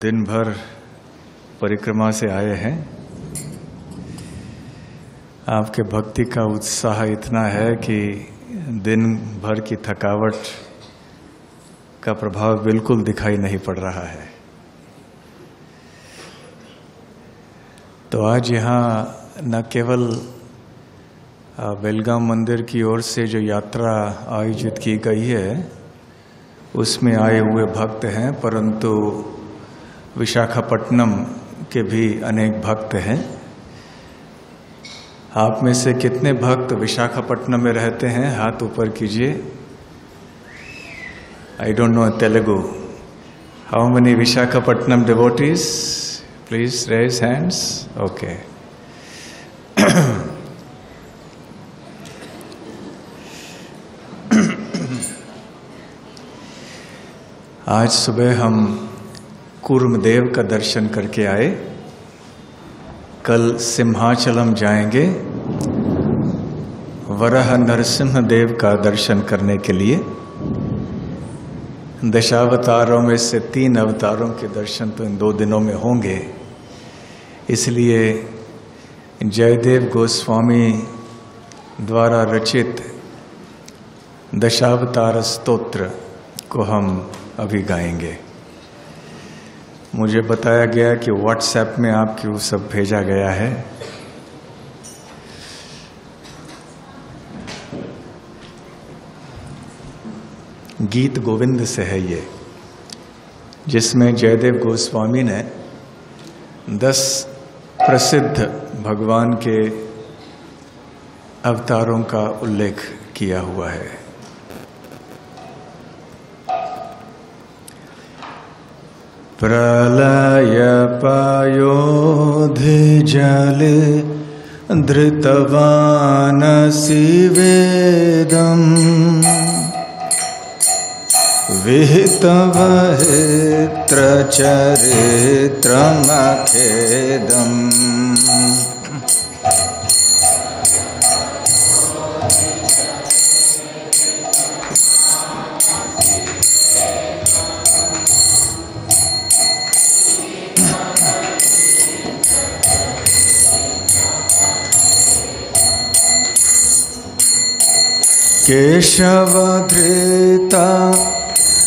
दिन भर परिक्रमा से आए हैं। आपके भक्ति का उत्साह इतना है कि दिन भर की थकावट का प्रभाव बिल्कुल दिखाई नहीं पड़ रहा है। तो आज यहाँ न केवल बेलगाम मंदिर की ओर से जो यात्रा आयोजित की गई है, उसमें आए हुए भक्त हैं, परंतु विशाखापट्टनम के भी अनेक भक्त हैं। आप में से कितने भक्त विशाखापट्टनम में रहते हैं? हाथ ऊपर कीजिए। I don't know Telugu. How many Visakhapatnam devotees please raise hands okay आज सुबह हम कूर्मदेव का दर्शन करके आए। कल सिम्हाचलम जाएँगे। वरह नरसिंह देव का दर्शन करने के लिए। दशावतारों में से तीन अवतारों के दर्शन तो इन दो दिनों में होंगे। इसलिए जयदेव गोस्वामी द्वारा रचित दशावतार स्तोत्र को हम अभी गाएँगे। मुझे बताया गया कि व्हाट्सएप में आपकी वो सब भेजा गया है। गीत गोविंद से है ये, जिसमें जयदेव गोस्वामी ने दस प्रसिद्ध भगवान के अवतारों का उल्लेख किया हुआ है। प्रलयपायोधिजले धृतवानसि वेदम् विहितवहित्रचरित्रमखेदम् केशवधृता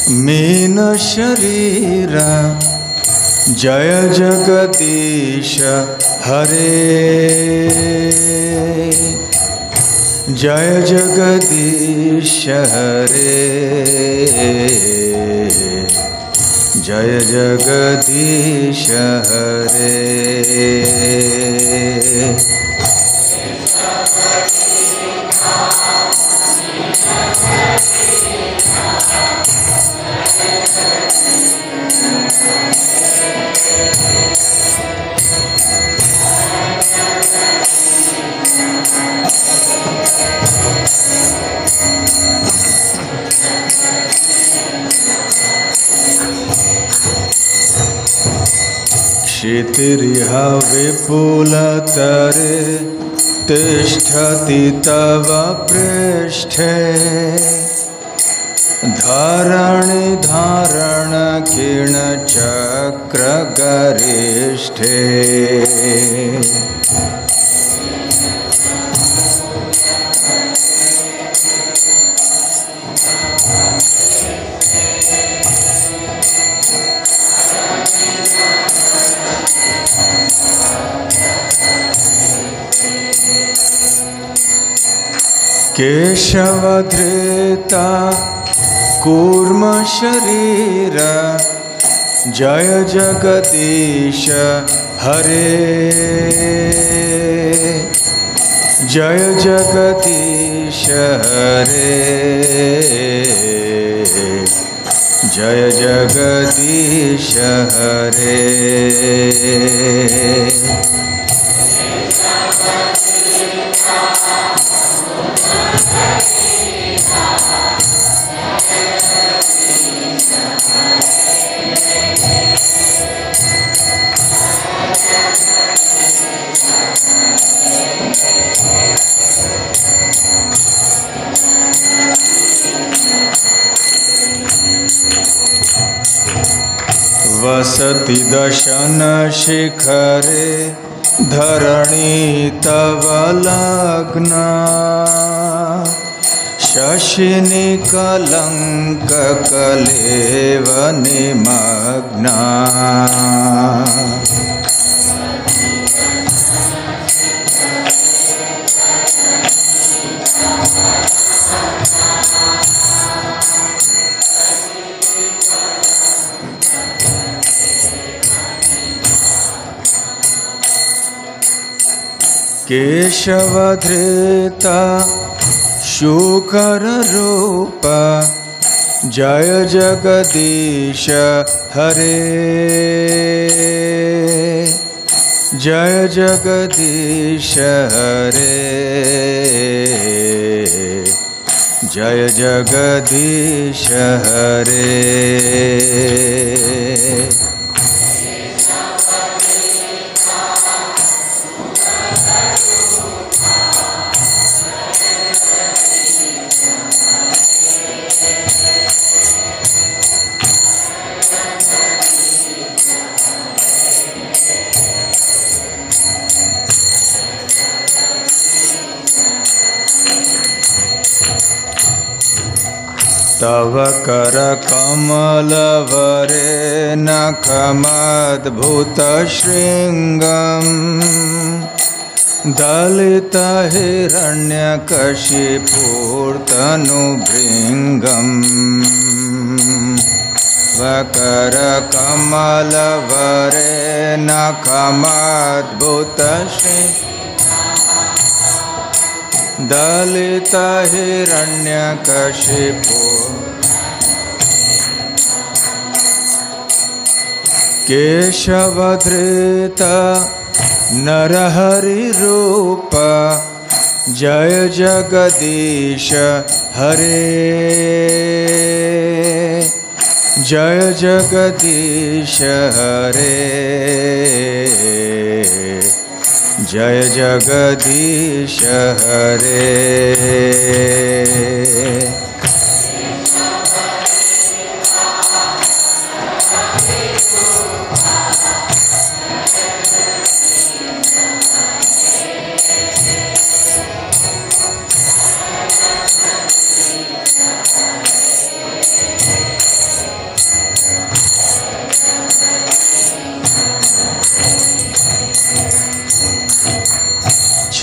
मीनशरीर जय जगदीश हरे। जय जगदीश हरे। जय जगदीश हरे। শীতের হাবে পোলা তারে तिष्ठति तव पृष्ठे। धारणि धारण केशवधृता कूर्मशरीर जय जगदीश हरे। जय जगदीश हरे। जय जगदीश हरे। वसति दशन शिखरे धरणी तव लग्ना। शशिनि कलङ्ककलेव निमग्ना केशवधृता शुकररूप जय जगदीश हरे। जय जगदीश हरे। जय जगदीश हरे। तव कर कमलवरे नखमद्भुतशृङ्गम्। दलितहिरण्यकशिपूर्तनुभृङ्गम् वकरकमलवरे नखमद्भुतश्री दलितहिरण्यकशिपु केशवधृत नरहरिरूप जय जगदीश हरे। जय जगदीश हरे। जय जगदीश हरे।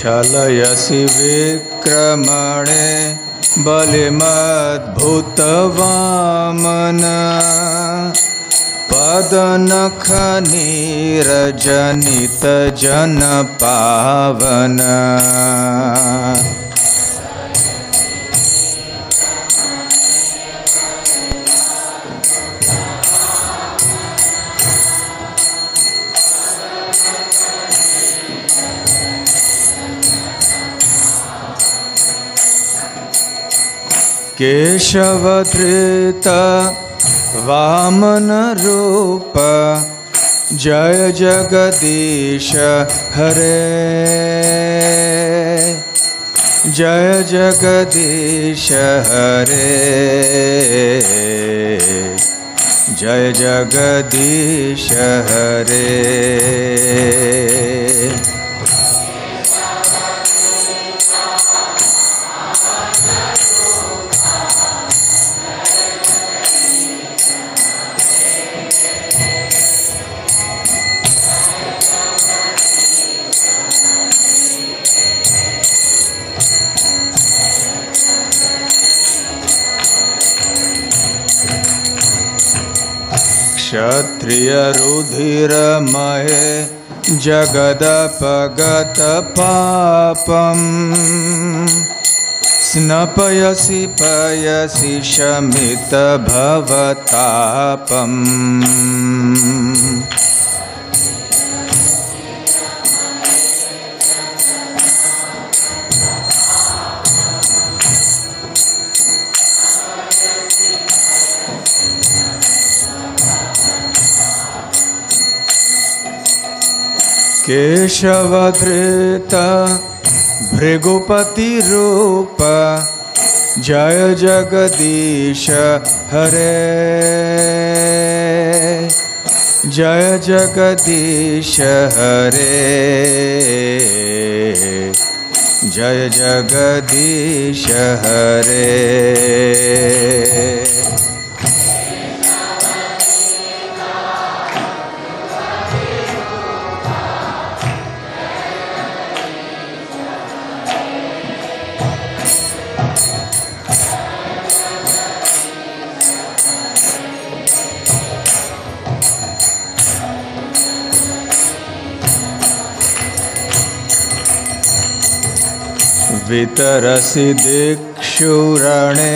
छलयसि विक्रमणे बलिमद्भुतवामन। पदनखनीरजनितजनपावन केशवधृत वामनरूप जय जगदीश हरे। जय जगदीश हरे। जय जगदीश हरे। क्षत्रियरुधिरमये जगदपगत पापम् स्नपयसि पयसि शमितभवतापम् केशवधृत भृगुपतिरूप जय जगदीश हरे। जय जगदीश हरे। जय जगदीश हरे। वितरसि दिक्षुरणे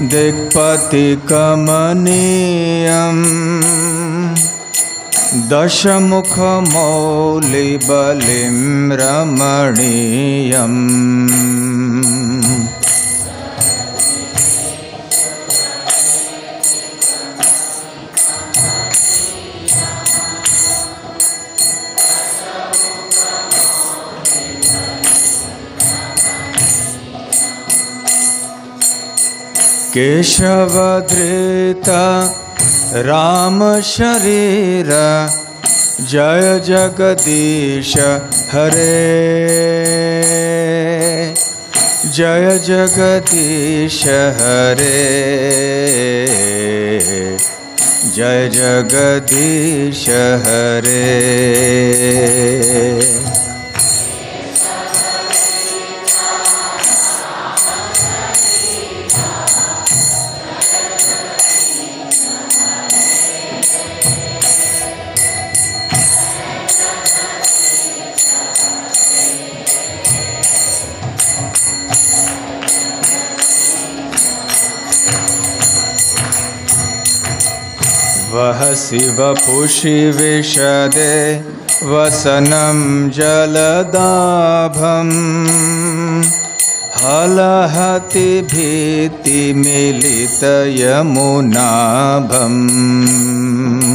दिक्पतिकमनीयम्। दशमुखमौलिबलिं रमणीयम् केशवधृत राम शरीर जय जगदीश हरे। जय जगदीश हरे। जय जगदीश हरे। वहसि शिवपुषिविशदे वसनं जलदाभम्। हलहति भीतिमिलितयमुनाभम्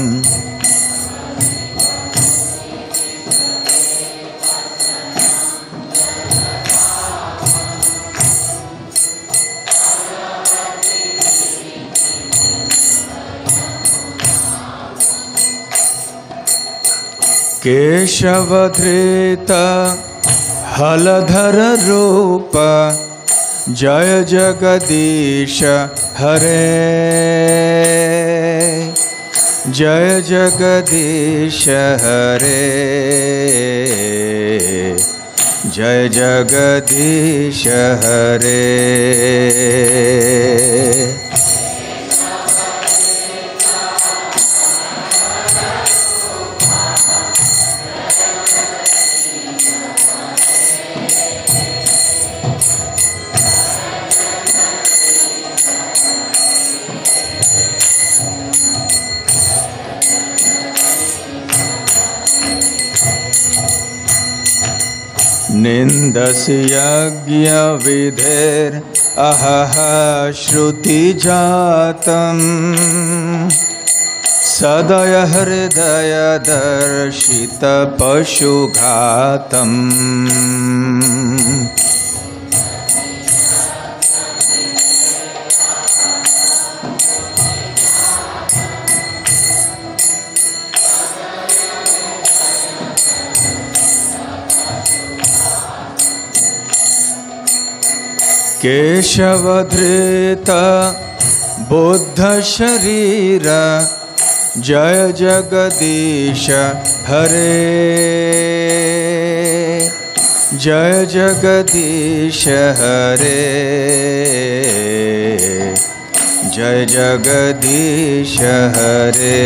केशवधृत हलधर रूप जय जगदीश हरे। जय जगदीश हरे। जय जगदीश हरे। निन्दसि यज्ञविधेरहह श्रुतिजातम्। सदय हृदयदर्शितपशुघातम् केशवधृत बुद्धशरीर जय जगदीश हरे। जय जगदीश हरे। जय जगदीश हरे।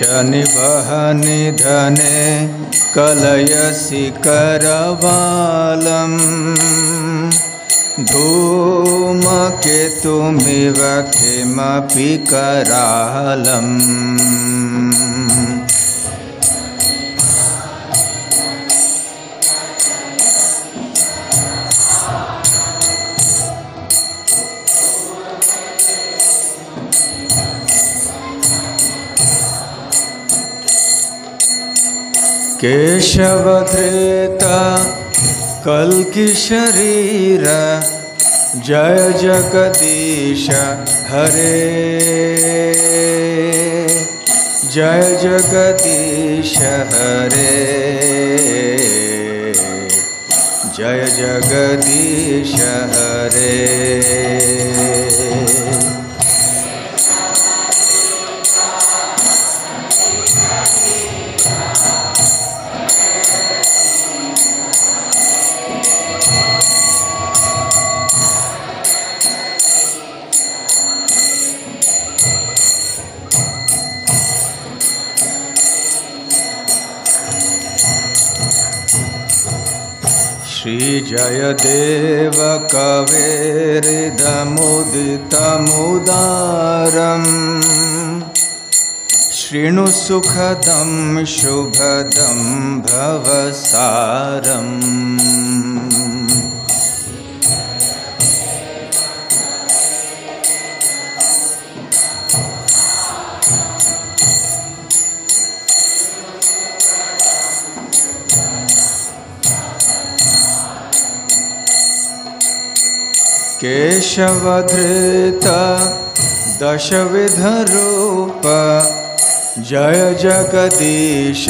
म्लेच्छनिवहनिधने कलयसि करवालम्। धूमकेतुमिव किमपि करालम् केशवधृता कल्कि शरीर जय जगदीश हरे। जय जगदीश हरे। जय जगदीश हरे। श्रीजयदेव कवेरिदमुदितमुदारम् शृणु सुखदं शुभदं भवसारम् केशवधृत दशविधरूप। जय जगदीश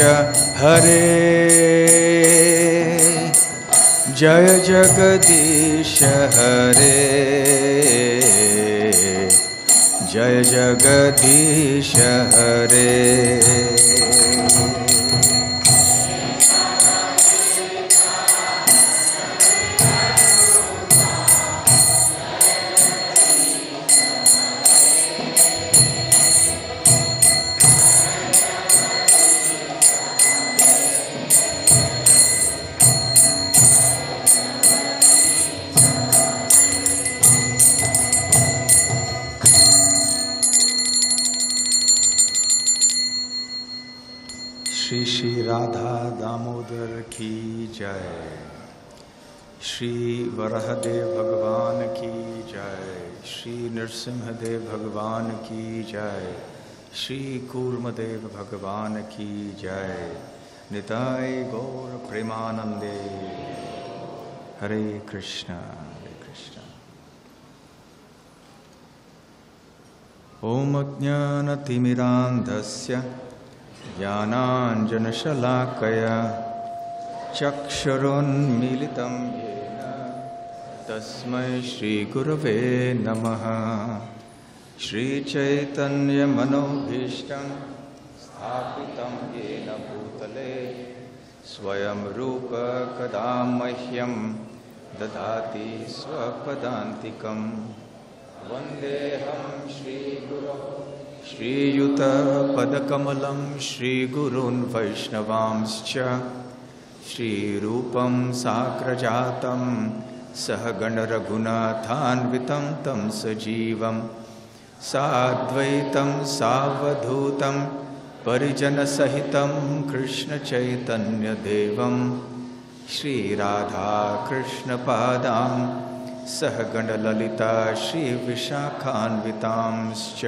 हरे। जय जगदीश हरे। जय जगदीश हरे। वरहदेव भगवान की जय। श्री नरसिंहदेव भगवान की जय। श्री कूर्मदेव भगवान की जय। निताय गौर प्रेमानंदे। हरे कृष्ण हरे कृष्ण। ॐ अज्ञानतिमिरान्धस्य ज्ञानाञ्जनशलाकया चक्षुरुन्मीलितं तस्मै श्रीगुरवे नमः। श्रीचैतन्यमनोभीष्टं स्थापितं येन भूतले स्वयं रूप कदा मह्यं ददाति स्वपदान्तिकम्। वन्देऽहं श्रीगुरो। श्रीयुतपदकमलं श्रीगुरून् वैष्णवांश्च। श्रीरूपं साग्रजातं सहगणरघुनाथान्वितं तं सजीवं साद्वैतं सावधूतं परिजनसहितं कृष्णचैतन्यदेवं श्रीराधाकृष्णपादां सहगणललिता श्रीविशाखान्वितांश्च।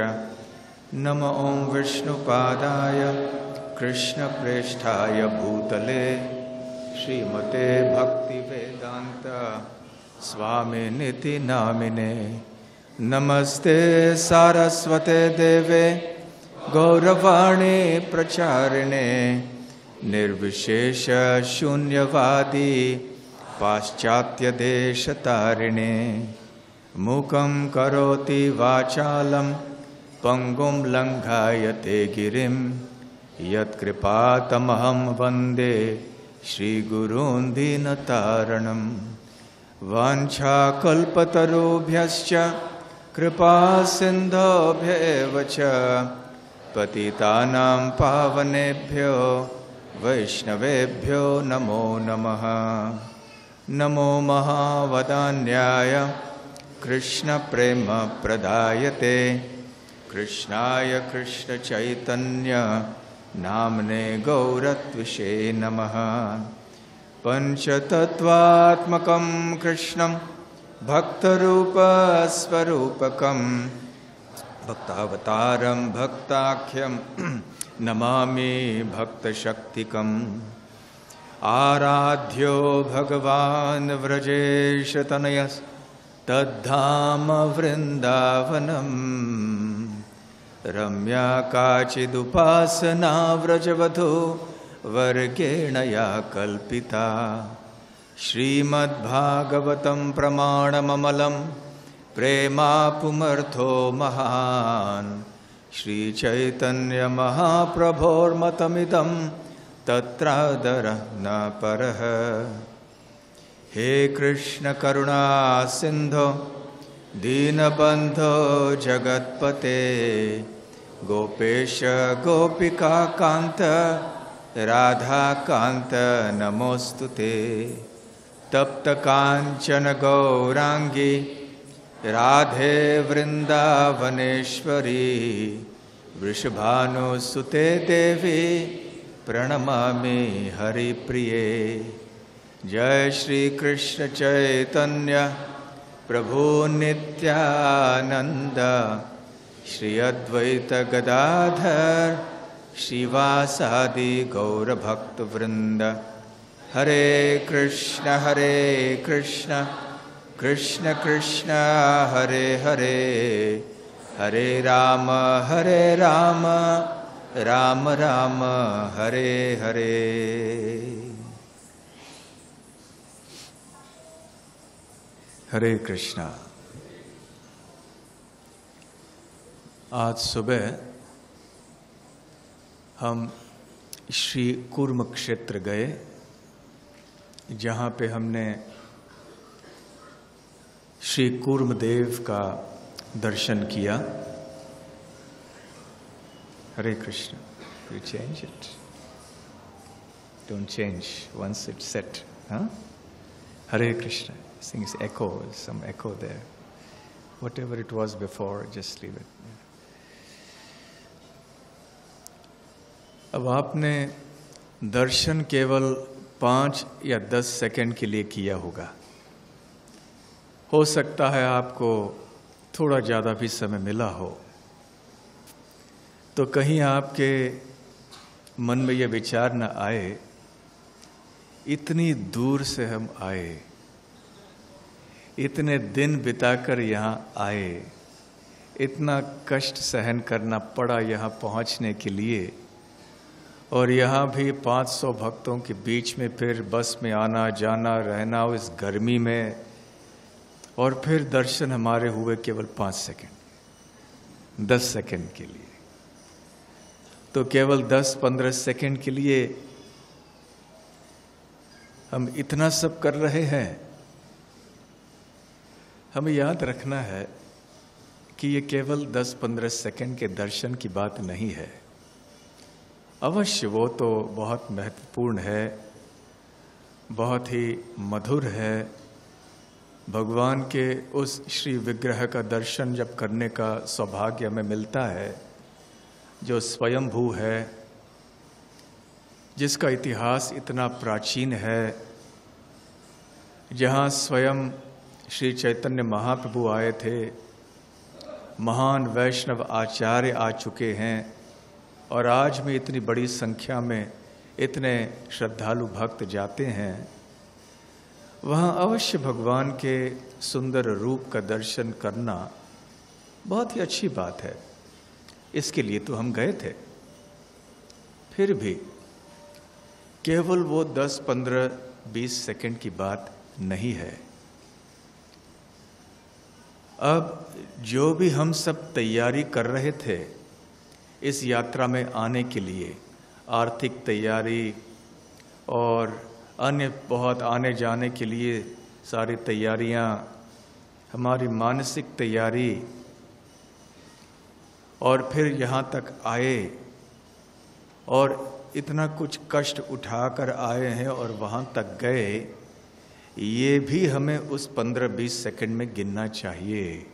नम ॐ विष्णुपादाय कृष्णप्रेष्ठाय भूतले श्रीमते भक्तिवेदान्त स्वामिनिति नामिने। नमस्ते सारस्वते देवे, गौरवाणी प्रचारिणे। निर्विशेषशून्यवादी पाश्चात्यदेशतारिणे मूकं करोति वाचालं पङ्गुं लङ्घायते गिरिं। यत्कृपातमहं वंदे श्रीगुरून् वाञ्छाकल्पतरुभ्यश्च कृपासिन्धोभ्येव च पतितानां पावनेभ्यो वैष्णवेभ्यो नमो नमः। नमो महावदान्याय कृष्णप्रेमप्रदायते। कृष्णाय कृष्णचैतन्य नाम्ने गौरत्विषे नमः पञ्चतत्त्वात्मकं कृष्णं भक्तरूपस्वरूपकं भक्तावतारं भक्ताख्यं नमामि भक्तशक्तिकं। आराध्यो भगवान् व्रजेशतनयस् तद्धाम वृन्दावनम् रम्या काचिदुपासना व्रजवधो वर्गेण या कल्पिता। श्रीमद्भागवतं प्रमाणममलं प्रेमापुमर्थो महान्। श्रीचैतन्यमहाप्रभोर्मतमिदं तत्रादरः न परः हे कृष्णकरुणा सिन्धो दीनबन्धो जगत्पते। गोपेश गोपिकान्त राधाकान्त नमोऽस्तु ते। तप्तकाञ्चन गौराङ्गी, राधे वृन्दावनेश्वरी वृषभानुसुते देवी, प्रणमामि हरिप्रिये। जय श्रीकृष्ण चैतन्य, प्रभु नित्यानन्द, श्री अद्वैत गदाधर श्रीवासादि गौरभक्तवृन्द। हरे कृष्ण हरे कृष्ण कृष्ण कृष्ण, हरे हरे। हरे राम हरे राम राम राम, हरे हरे। हरे कृष्णा। आज सुबह हम श्री कुर्म क्षेत्र गए जहाँ पे हमने श्री कुर्म देव का दर्शन किया Hare Krishna you change it don't change once it set हाँ Hare Krishna think it's echo, some echo there. Whatever it was before, just leave it. अब आपने दर्शन केवल पाँच या दस सेकंड के लिए किया होगा। हो सकता है आपको थोड़ा ज़्यादा भी समय मिला हो। तो कहीं आपके मन में यह विचार न आए, इतनी दूर से हम आए, इतने दिन बिताकर यहाँ आए, इतना कष्ट सहन करना पड़ा यहाँ पहुँचने के लिए और यहाँ भी 500 भक्तों के बीच में फिर बस में आना, जाना, रहना इस गर्मी में, और फिर दर्शन हमारे हुए केवल पाँच सेकंड, दस सेकंड के लिए। तो केवल दस पंद्रह सेकंड के लिए हम इतना सब कर रहे हैं। हमें याद रखना है कि ये केवल 10-15 सेकंड के दर्शन की बात नहीं है। अवश्य वो तो बहुत महत्वपूर्ण है, बहुत ही मधुर है। भगवान के उस श्री विग्रह का दर्शन जब करने का सौभाग्य हमें मिलता है, जो स्वयंभू है, जिसका इतिहास इतना प्राचीन है, जहाँ स्वयं श्री चैतन्य महाप्रभु आए थे, महान वैष्णव आचार्य आ चुके हैं और आज में इतनी बड़ी संख्या में इतने श्रद्धालु भक्त जाते हैं वहाँ अवश्य भगवान के सुंदर रूप का दर्शन करना बहुत ही अच्छी बात है। इसके लिए तो हम गए थे। फिर भी केवल वो 10, 15, 20 सेकंड की बात नहीं है। अब जो भी हम सब तैयारी कर रहे थे इस यात्रा में आने के लिए आर्थिक तैयारी और अन्य बहुत आने जाने के लिए सारी तैयारियाँ, हमारी मानसिक तैयारी और फिर यहाँ तक आए और इतना कुछ कष्ट उठाकर आए हैं और वहाँ तक गए, ये भी हमें उस 15-20 सेकंड में गिनना चाहिए।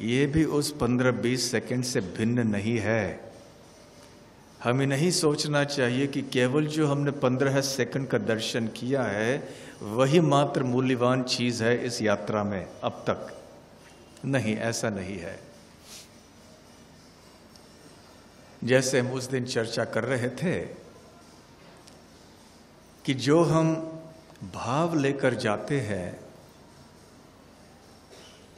ये भी उस 15-20 सेकंड से भिन्न नहीं है। हमें नहीं सोचना चाहिए कि केवल जो हमने 15 सेकंड का दर्शन किया है, वही मात्र मूल्यवान चीज़ है इस यात्रा में, अब तक। नहीं, ऐसा नहीं है। जैसे हम उस दिन चर्चा कर रहे थे कि जो हम भाव लेकर जाते हैं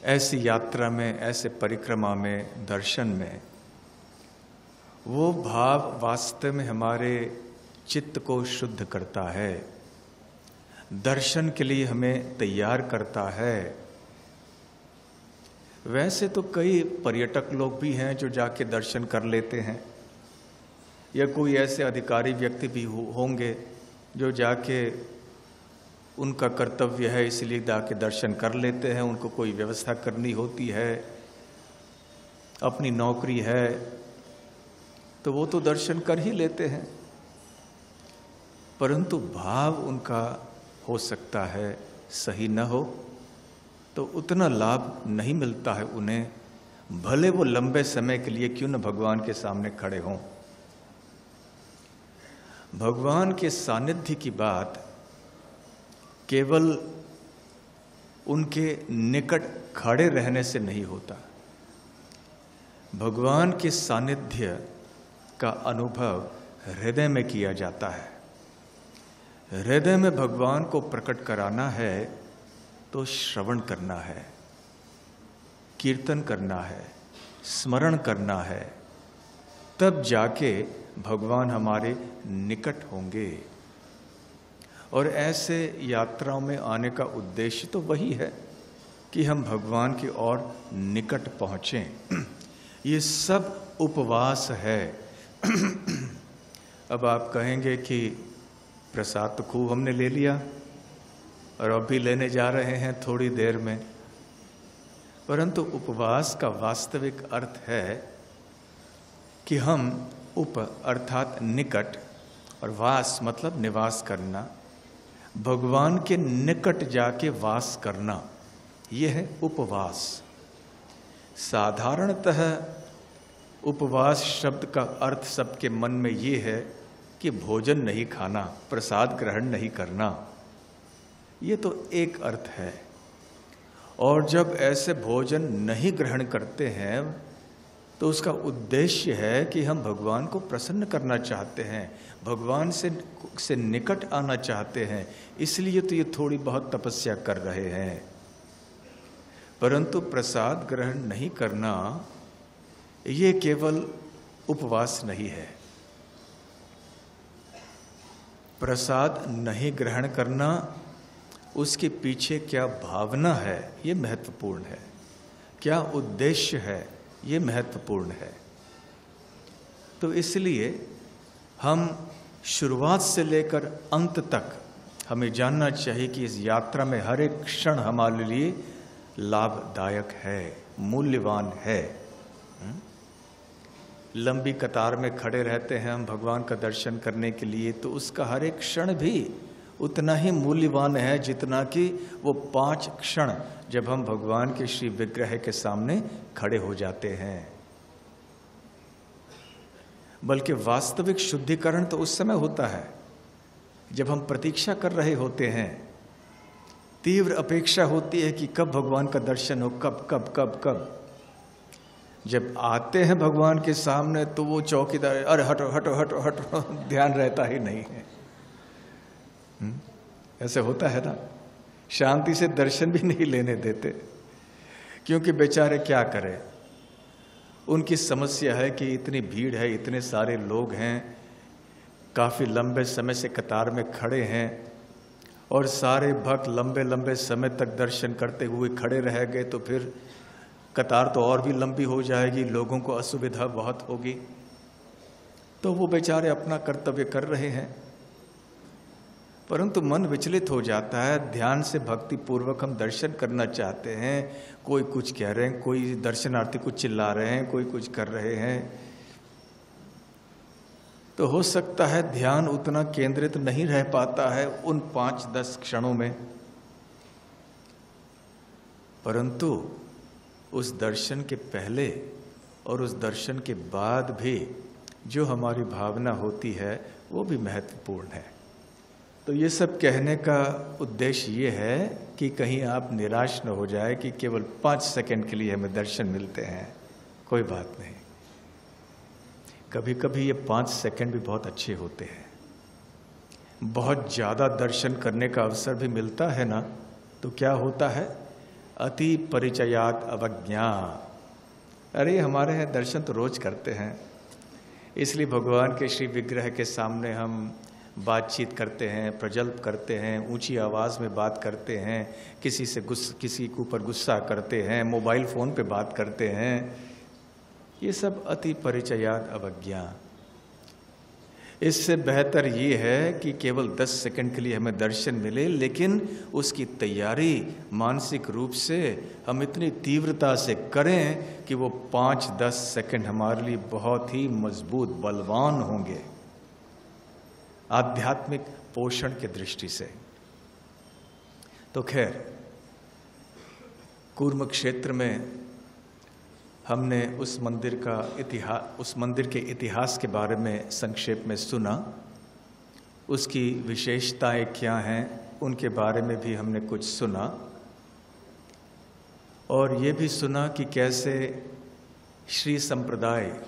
ऐसी यात्रा में, ऐसे परिक्रमा में, दर्शन में, वो भाव वास्तव में हमारे चित्त को शुद्ध करता है। दर्शन के लिए हमें तैयार करता है। वैसे तो कई पर्यटक लोग भी हैं जो जाके दर्शन कर लेते हैं, या कोई ऐसे अधिकारी व्यक्ति भी होंगे जो जाके उनका कर्तव्य है इसलिए जाके दर्शन कर लेते हैं, उनको कोई व्यवस्था करनी होती है, अपनी नौकरी है तो वो तो दर्शन कर ही लेते हैं। परंतु भाव उनका हो सकता है सही न हो तो उतना लाभ नहीं मिलता है उन्हें। भले वो लंबे समय के लिए क्यों न भगवान के सामने खड़े हों। भगवान के सानिध्य की बात केवल उनके निकट खड़े रहने से नहीं होता। भगवान के सानिध्य का अनुभव हृदय में किया जाता है। हृदय में भगवान को प्रकट कराना है तो श्रवण करना है, कीर्तन करना है, स्मरण करना है, तब जाके भगवान हमारे निकट होंगे। और ऐसे यात्राओं में आने का उद्देश्य तो वही है कि हम भगवान की ओर निकट पहुँचें। ये सब उपवास है। अब आप कहेंगे कि प्रसाद तो खूब हमने ले लिया और अब भी लेने जा रहे हैं थोड़ी देर में। परंतु उपवास का वास्तविक अर्थ है कि हम उप अर्थात निकट और वास मतलब निवास करना भगवान के निकट जाके वास करना यह है उपवास। साधारणतः उपवास शब्द का अर्थ सबके मन में ये है कि भोजन नहीं खाना, प्रसाद ग्रहण नहीं करना। ये तो एक अर्थ है। और जब ऐसे भोजन नहीं ग्रहण करते हैं तो उसका उद्देश्य है कि हम भगवान को प्रसन्न करना चाहते हैं भगवान से से निकट आना चाहते हैं, इसलिए तो ये थोड़ी बहुत तपस्या कर रहे हैं। परंतु प्रसाद ग्रहण नहीं करना, ये केवल उपवास नहीं है। प्रसाद नहीं ग्रहण करना, उसके पीछे क्या भावना है, ये महत्वपूर्ण है। क्या उद्देश्य है, ये महत्वपूर्ण है। तो इसलिए हम शुरुआत से लेकर अंत तक हमें जानना चाहिए कि इस यात्रा में हर एक क्षण हमारे लिए लाभदायक है, मूल्यवान है। लंबी कतार में खड़े रहते हैं हम भगवान का दर्शन करने के लिए तो उसका हर एक क्षण भी उतना ही मूल्यवान है जितना कि वो पाँच क्षण जब हम भगवान के श्री विग्रह के सामने खड़े हो जाते हैं। बल्कि वास्तविक शुद्धिकरण तो उस समय होता है, जब हम प्रतीक्षा कर रहे होते हैं। तीव्र अपेक्षा होती है कि कब भगवान का दर्शन हो, कब कब कब कब। जब आते हैं भगवान के सामने तो वो चौकीदार, अरे हटो हटो हटो हटो, ध्यान रहता ही नहीं है। हुँ? ऐसे होता है ना? शांति से दर्शन भी नहीं लेने देते, क्योंकि बेचारे क्या करें? उनकी समस्या है कि इतनी भीड़ है, इतने सारे लोग हैं, काफ़ी लंबे समय से कतार में खड़े हैं और सारे भक्त लंबे लंबे समय तक दर्शन करते हुए खड़े रह गए तो फिर कतार तो और भी लंबी हो जाएगी, लोगों को असुविधा बहुत होगी। तो वो बेचारे अपना कर्तव्य कर रहे हैं। परंतु मन विचलित हो जाता है, ध्यान से भक्ति पूर्वक हम दर्शन करना चाहते हैं कोई कुछ कह रहे हैं, कोई दर्शनार्थी कुछ चिल्ला रहे हैं, कोई कुछ कर रहे हैं। तो हो सकता है ध्यान उतना केंद्रित नहीं रह पाता है उन पाँच दस क्षणों में। परंतु उस दर्शन के पहले और उस दर्शन के बाद भी जो हमारी भावना होती है, वो भी महत्वपूर्ण है। तो ये सब कहने का उद्देश्य ये है कि कहीं आप निराश न हो जाए कि केवल पाँच सेकंड के लिए हमें दर्शन मिलते हैं। कोई बात नहीं। कभी कभी ये पाँच सेकंड भी बहुत अच्छे होते हैं। बहुत ज़्यादा दर्शन करने का अवसर भी मिलता है ना? तो क्या होता है? अति परिचयात अवज्ञा। अरे, हमारे यहाँ दर्शन तो रोज करते हैं। इसलिए भगवान के श्री विग्रह के सामने हम बातचीत करते हैं, प्रजल्प करते हैं, ऊँची आवाज़ में बात करते हैं, किसी से गुस्स किसी के ऊपर गुस्सा करते हैं, मोबाइल फ़ोन पे बात करते हैं, ये सब अति परिचयात अवज्ञा। इससे बेहतर ये है कि केवल 10 सेकंड के लिए हमें दर्शन मिले, लेकिन उसकी तैयारी मानसिक रूप से हम इतनी तीव्रता से करें कि वो पाँच दस सेकंड हमारे लिए बहुत ही मज़बूत, बलवान होंगे। आध्यात्मिक पोषण के दृष्टि से। तो खैर कूर्म क्षेत्र में हमने उस मंदिर का इतिहास उस मंदिर के इतिहास के बारे में संक्षेप में सुना। उसकी विशेषताएँ क्या हैं, उनके बारे में भी हमने कुछ सुना। और ये भी सुना कि कैसे श्री संप्रदाय,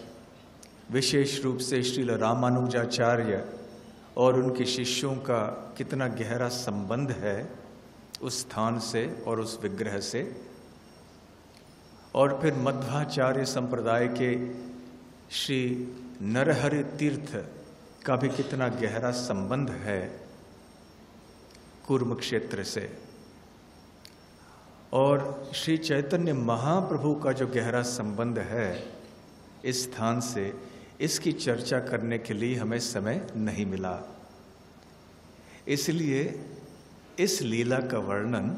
विशेष रूप से श्री रामानुजाचार्य और उनके शिष्यों का कितना गहरा संबंध है उस स्थान से और उस विग्रह से। और फिर मध्वाचार्य संप्रदाय के श्री नरहरि तीर्थ का भी कितना गहरा संबंध है कुर्म क्षेत्र से। और श्री चैतन्य महाप्रभु का जो गहरा संबंध है इस स्थान से इसकी चर्चा करने के लिए हमें समय नहीं मिला। इसलिए इस लीला का वर्णन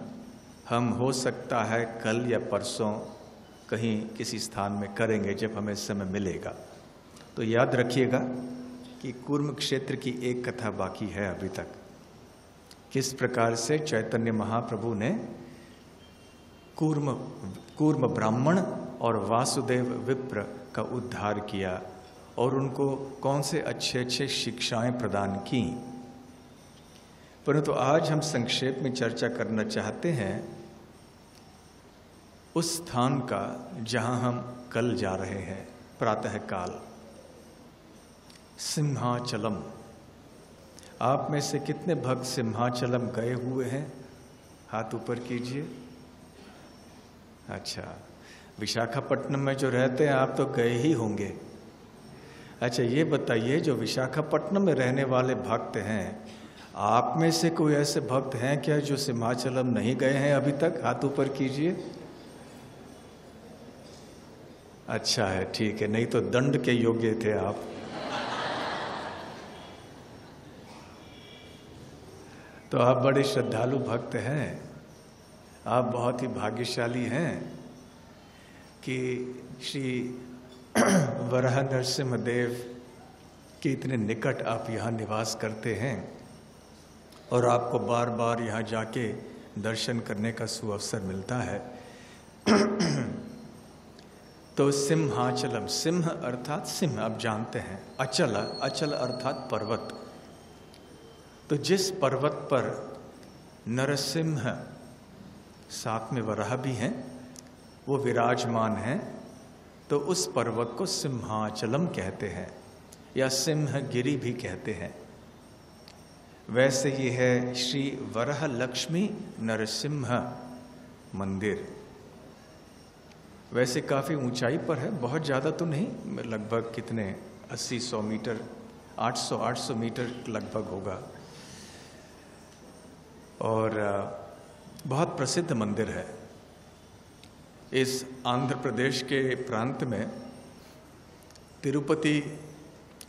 हम हो सकता है कल या परसों कहीं किसी स्थान में करेंगे जब हमें समय मिलेगा। तो याद रखिएगा कि कूर्म क्षेत्र की एक कथा बाकी है अभी तक। किस प्रकार से चैतन्य महाप्रभु ने कूर्म कूर्म ब्राह्मण और वासुदेव विप्र का उद्धार किया और उनको कौन से अच्छे अच्छे शिक्षाएँ प्रदान की। परंतु तो आज हम संक्षेप में चर्चा करना चाहते हैं उस स्थान का जहाँ हम कल जा रहे हैं प्रातः काल सिंहाचलम। आप में से कितने भक्त सिंहाचलम गए हुए हैं? हाथ ऊपर कीजिए। अच्छा विशाखापट्टनम में जो रहते हैं, आप तो गए ही होंगे। अच्छा ये बताइए, जो विशाखापट्टनम में रहने वाले भक्त हैं, आप में से कोई ऐसे भक्त हैं क्या जो सिंहाचलम नहीं गए हैं अभी तक? हाथ ऊपर कीजिए। अच्छा है, ठीक है, नहीं तो दंड के योग्य थे आप। तो आप बड़े श्रद्धालु भक्त हैं। आप बहुत ही भाग्यशाली हैं कि श्री वरह नरसिंह देव के इतने निकट आप यहाँ निवास करते हैं और आपको बार बार यहाँ जाके दर्शन करने का सुअवसर मिलता है। तो सिंहाचलम, सिंह अर्थात सिंह आप जानते हैं, अचल अचल अर्थात पर्वत। तो जिस पर्वत पर नरसिंह साथ में वराह भी हैं, वो विराजमान हैं तो उस पर्वत को सिम्हाचलम कहते हैं, या सिंह गिरी भी कहते हैं। वैसे ही है श्री वरह लक्ष्मी नरसिंह मंदिर। वैसे काफ़ी ऊंचाई पर है, बहुत ज़्यादा तो नहीं, लगभग कितने 80-100 मीटर 800-800 मीटर लगभग होगा। और, बहुत प्रसिद्ध मंदिर है। इस आंध्र प्रदेश के प्रांत में, तिरुपति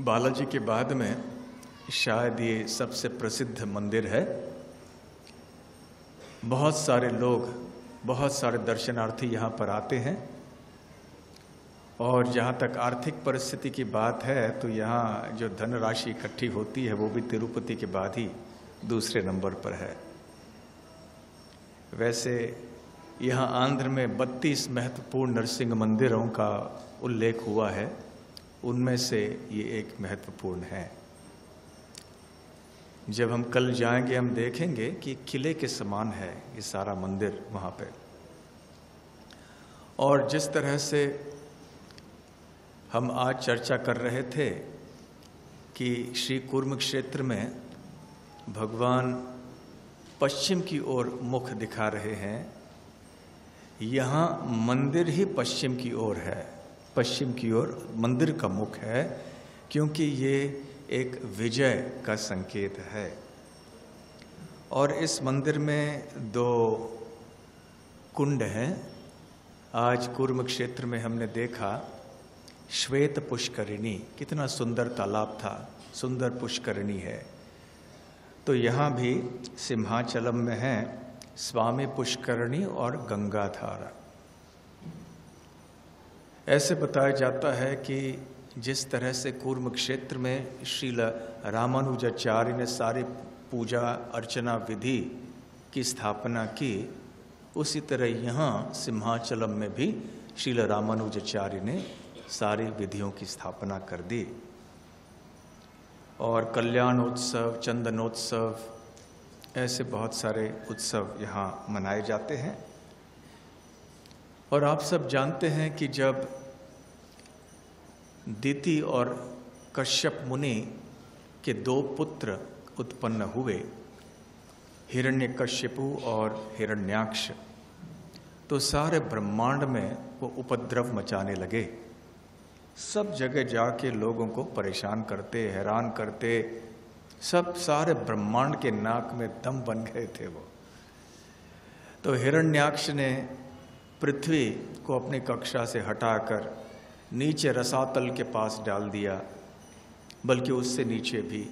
बालाजी के बाद में शायद ये सबसे प्रसिद्ध मंदिर है। बहुत सारे लोग, बहुत सारे दर्शनार्थी यहाँ पर आते हैं। और जहाँ तक आर्थिक परिस्थिति की बात है तो यहाँ जो धनराशि इकट्ठी होती है, वो भी तिरुपति के बाद ही दूसरे नंबर पर है। वैसे यहाँ आंध्र में 32 महत्वपूर्ण नरसिंह मंदिरों का उल्लेख हुआ है। उनमें से ये एक महत्वपूर्ण है। जब हम कल जाएँगे, हम देखेंगे कि किले के समान है ये सारा मंदिर वहाँ पे। और जिस तरह से हम आज चर्चा कर रहे थे कि श्री कुर्म क्षेत्र में भगवान पश्चिम की ओर मुख दिखा रहे हैं यहाँ मंदिर ही पश्चिम की ओर है। पश्चिम की ओर मंदिर का मुख है, क्योंकि ये एक विजय का संकेत है। और इस मंदिर में दो कुंड हैं। आज कुर्म क्षेत्र में हमने देखा, श्वेत पुष्करिणी, कितना सुंदर तालाब था, सुंदर पुष्करिणी है। तो यहाँ भी सिम्हाचलम में है। स्वामी पुष्करणी और गंगाधारा ऐसे बताया जाता है कि जिस तरह से कूर्म क्षेत्र में श्रील रामानुजाचार्य ने सारी पूजा, अर्चना विधि की स्थापना की, उसी तरह यहाँ सिम्हाचलम में भी श्रील रामानुजाचार्य ने सारी विधियों की स्थापना कर दी। और कल्याणोत्सव, चंदनोत्सव ऐसे बहुत सारे उत्सव यहाँ मनाए जाते हैं। और आप सब जानते हैं कि जब दीति और कश्यप मुनि के दो पुत्र उत्पन्न हुए, हिरण्यकश्यपु और हिरण्याक्ष तो सारे ब्रह्मांड में वो उपद्रव मचाने लगे। सब जगह जाके लोगों को परेशान करते, हैरान करते सब सारे ब्रह्मांड के नाक में दम बन गए थे वो। तो हिरण्याक्ष ने पृथ्वी को अपनी कक्षा से हटाकर नीचे रसातल के पास डाल दिया, बल्कि उससे नीचे भी।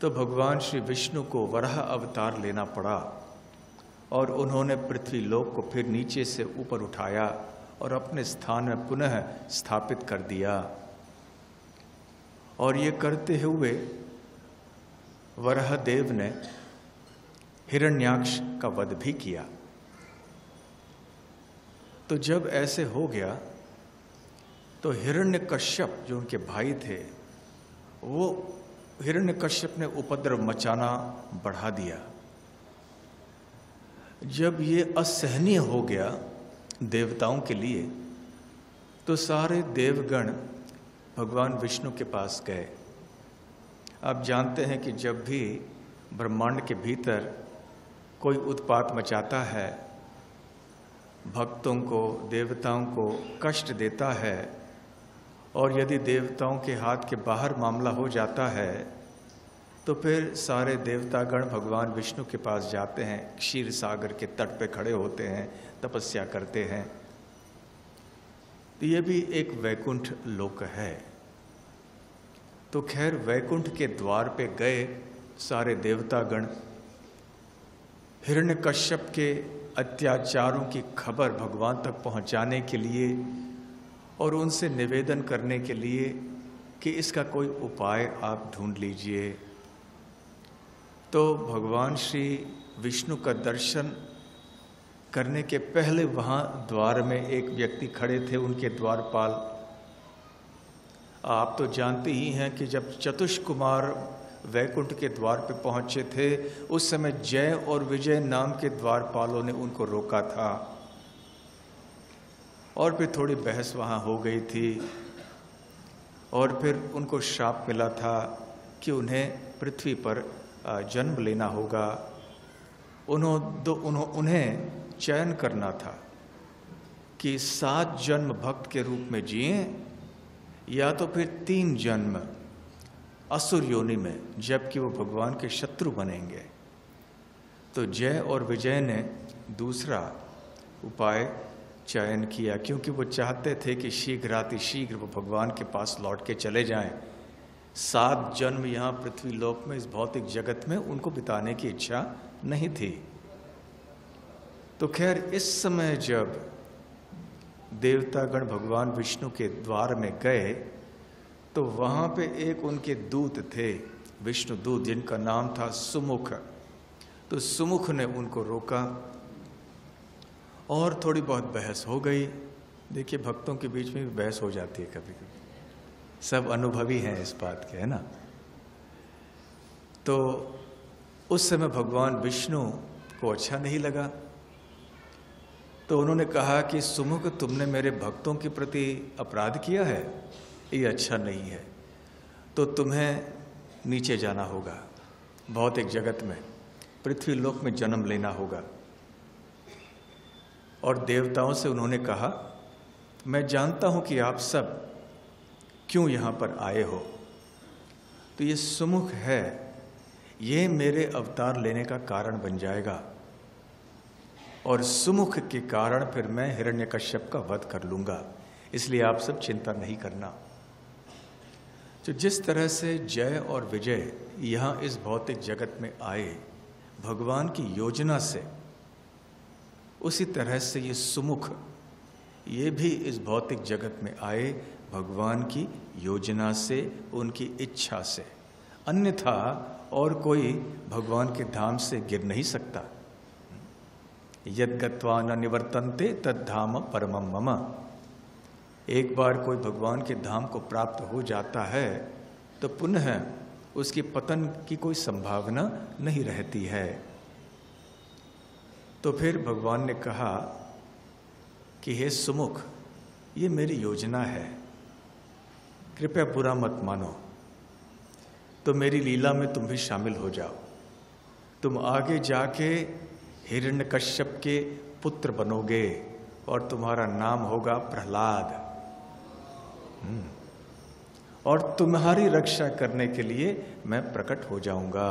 तो भगवान श्री विष्णु को वरह अवतार लेना पड़ा और उन्होंने पृथ्वी लोक को फिर नीचे से ऊपर उठाया और अपने स्थान में पुनः स्थापित कर दिया। और ये करते हुए वरह देव ने हिरण्याक्ष का वध भी किया। तो जब ऐसे हो गया तो हिरण्य कश्यप जो उनके भाई थे, वो हिरण्य कश्यप ने उपद्रव मचाना बढ़ा दिया। जब ये असहनीय हो गया देवताओं के लिए तो सारे देवगण भगवान विष्णु के पास गए। आप जानते हैं कि जब भी ब्रह्मांड के भीतर कोई उत्पात मचाता है, भक्तों को, देवताओं को कष्ट देता है, और यदि देवताओं के हाथ के बाहर मामला हो जाता है तो फिर सारे देवतागण भगवान विष्णु के पास जाते हैं, क्षीर सागर के तट पे खड़े होते हैं, तपस्या करते हैं। तो ये भी एक वैकुंठ लोक है। तो खैर वैकुंठ के द्वार पे गए सारे देवतागण। हिरण्य कश्यप के अत्याचारों की खबर भगवान तक पहुँचाने के लिए और उनसे निवेदन करने के लिए कि इसका कोई उपाय आप ढूंढ लीजिए। तो भगवान श्री विष्णु का दर्शन करने के पहले वहाँ द्वार में एक व्यक्ति खड़े थे, उनके द्वारपाल। आप तो जानते ही हैं कि जब चतुष कुमार वैकुंठ के द्वार पे पहुँचे थे, उस समय जय और विजय नाम के द्वारपालों ने उनको रोका था। और फिर थोड़ी बहस वहाँ हो गई थी। और फिर उनको श्राप मिला था कि उन्हें पृथ्वी पर जन्म लेना होगा। उन्हों, दो, उन्हों, उन्हें चयन करना था कि सात जन्म भक्त के रूप में जिए या तो फिर तीन जन्म असुर योनि में, जबकि वो भगवान के शत्रु बनेंगे। तो जय और विजय ने दूसरा उपाय चयन किया, क्योंकि वो चाहते थे कि शीघ्र शीघ्र वो भगवान के पास लौट के चले जाएँ। सात जन्म यहाँ पृथ्वी लोक में, इस भौतिक जगत में उनको बिताने की इच्छा नहीं थी। तो खैर, इस समय जब देवतागण भगवान विष्णु के द्वार में गए तो वहाँ पे एक उनके दूत थे, विष्णु दूत, जिनका नाम था सुमुख। तो सुमुख ने उनको रोका और थोड़ी बहुत बहस हो गई। देखिए, भक्तों के बीच में भी बहस हो जाती है कभी कभी सब अनुभवी हैं इस बात के, है ना? तो उस समय भगवान विष्णु को अच्छा नहीं लगा। तो उन्होंने कहा कि सुमुख, तुमने मेरे भक्तों के प्रति अपराध किया है? ये अच्छा नहीं है। तो तुम्हें नीचे जाना होगा। भौतिक जगत में, पृथ्वी लोक में जन्म लेना होगा। और देवताओं से उन्होंने कहा, मैं जानता हूँ कि आप सब क्यों यहाँ पर आए हो? तो ये सुमुख है। ये मेरे अवतार लेने का कारण बन जाएगा। और सुमुख के कारण फिर मैं हिरण्यकश्यप का वध कर लूँगा। इसलिए आप सब चिंता नहीं करना। तो जिस तरह से जय और विजय यहाँ इस भौतिक जगत में आए, भगवान की योजना से, उसी तरह से ये सुमुख, ये भी इस भौतिक जगत में आए भगवान की योजना से, उनकी इच्छा से। अन्यथा और कोई भगवान के धाम से गिर नहीं सकता। यद गत्वा न निवर्तनते तद धाम परमम मम। एक बार कोई भगवान के धाम को प्राप्त हो जाता है तो पुनः उसके पतन की कोई संभावना नहीं रहती है। तो फिर भगवान ने कहा कि, हे सुमुख, ये मेरी योजना है। कृपया बुरा मत मानो। तो मेरी लीला में तुम भी शामिल हो जाओ। तुम आगे जाके हिरण्यकश्यप के पुत्र बनोगे और तुम्हारा नाम होगा प्रहलाद हम्म। और तुम्हारी रक्षा करने के लिए मैं प्रकट हो जाऊँगा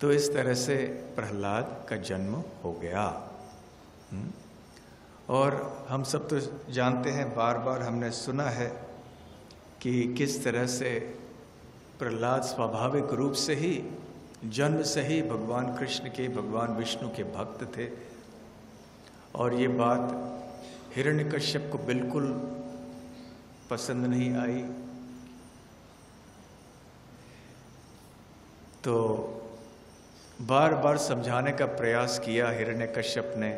तो इस तरह से प्रहलाद का जन्म हो गया हम्म। और हम सब तो जानते हैं बार बार हमने सुना है कि किस तरह से प्रहलाद स्वाभाविक रूप से ही जन्म से ही भगवान कृष्ण के, भगवान विष्णु के भक्त थे। और ये बात हिरण्यकश्यप को बिल्कुल पसंद नहीं आई। तो बार बार समझाने का प्रयास किया हिरण्यकश्यप ने।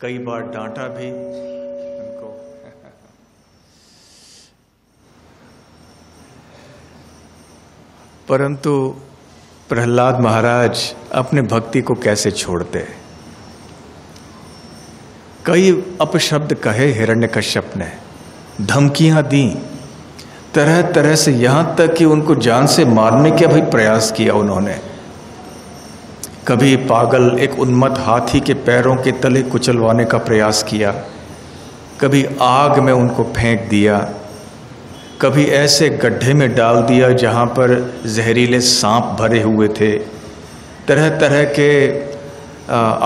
कई बार डांटा भी। परंतु प्रहलाद महाराज अपने भक्ति को कैसे छोड़ते? कई अपशब्द कहे हिरण्यकश्यप ने, धमकियाँ दी। तरह तरह से यहाँ तक कि उनको जान से मारने का भी प्रयास किया उन्होंने। कभी पागल एक उन्मत्त हाथी के पैरों के तले कुचलवाने का प्रयास किया, कभी आग में उनको फेंक दिया कभी ऐसे गड्ढे में डाल दिया जहाँ पर जहरीले सांप भरे हुए थे। तरह तरह के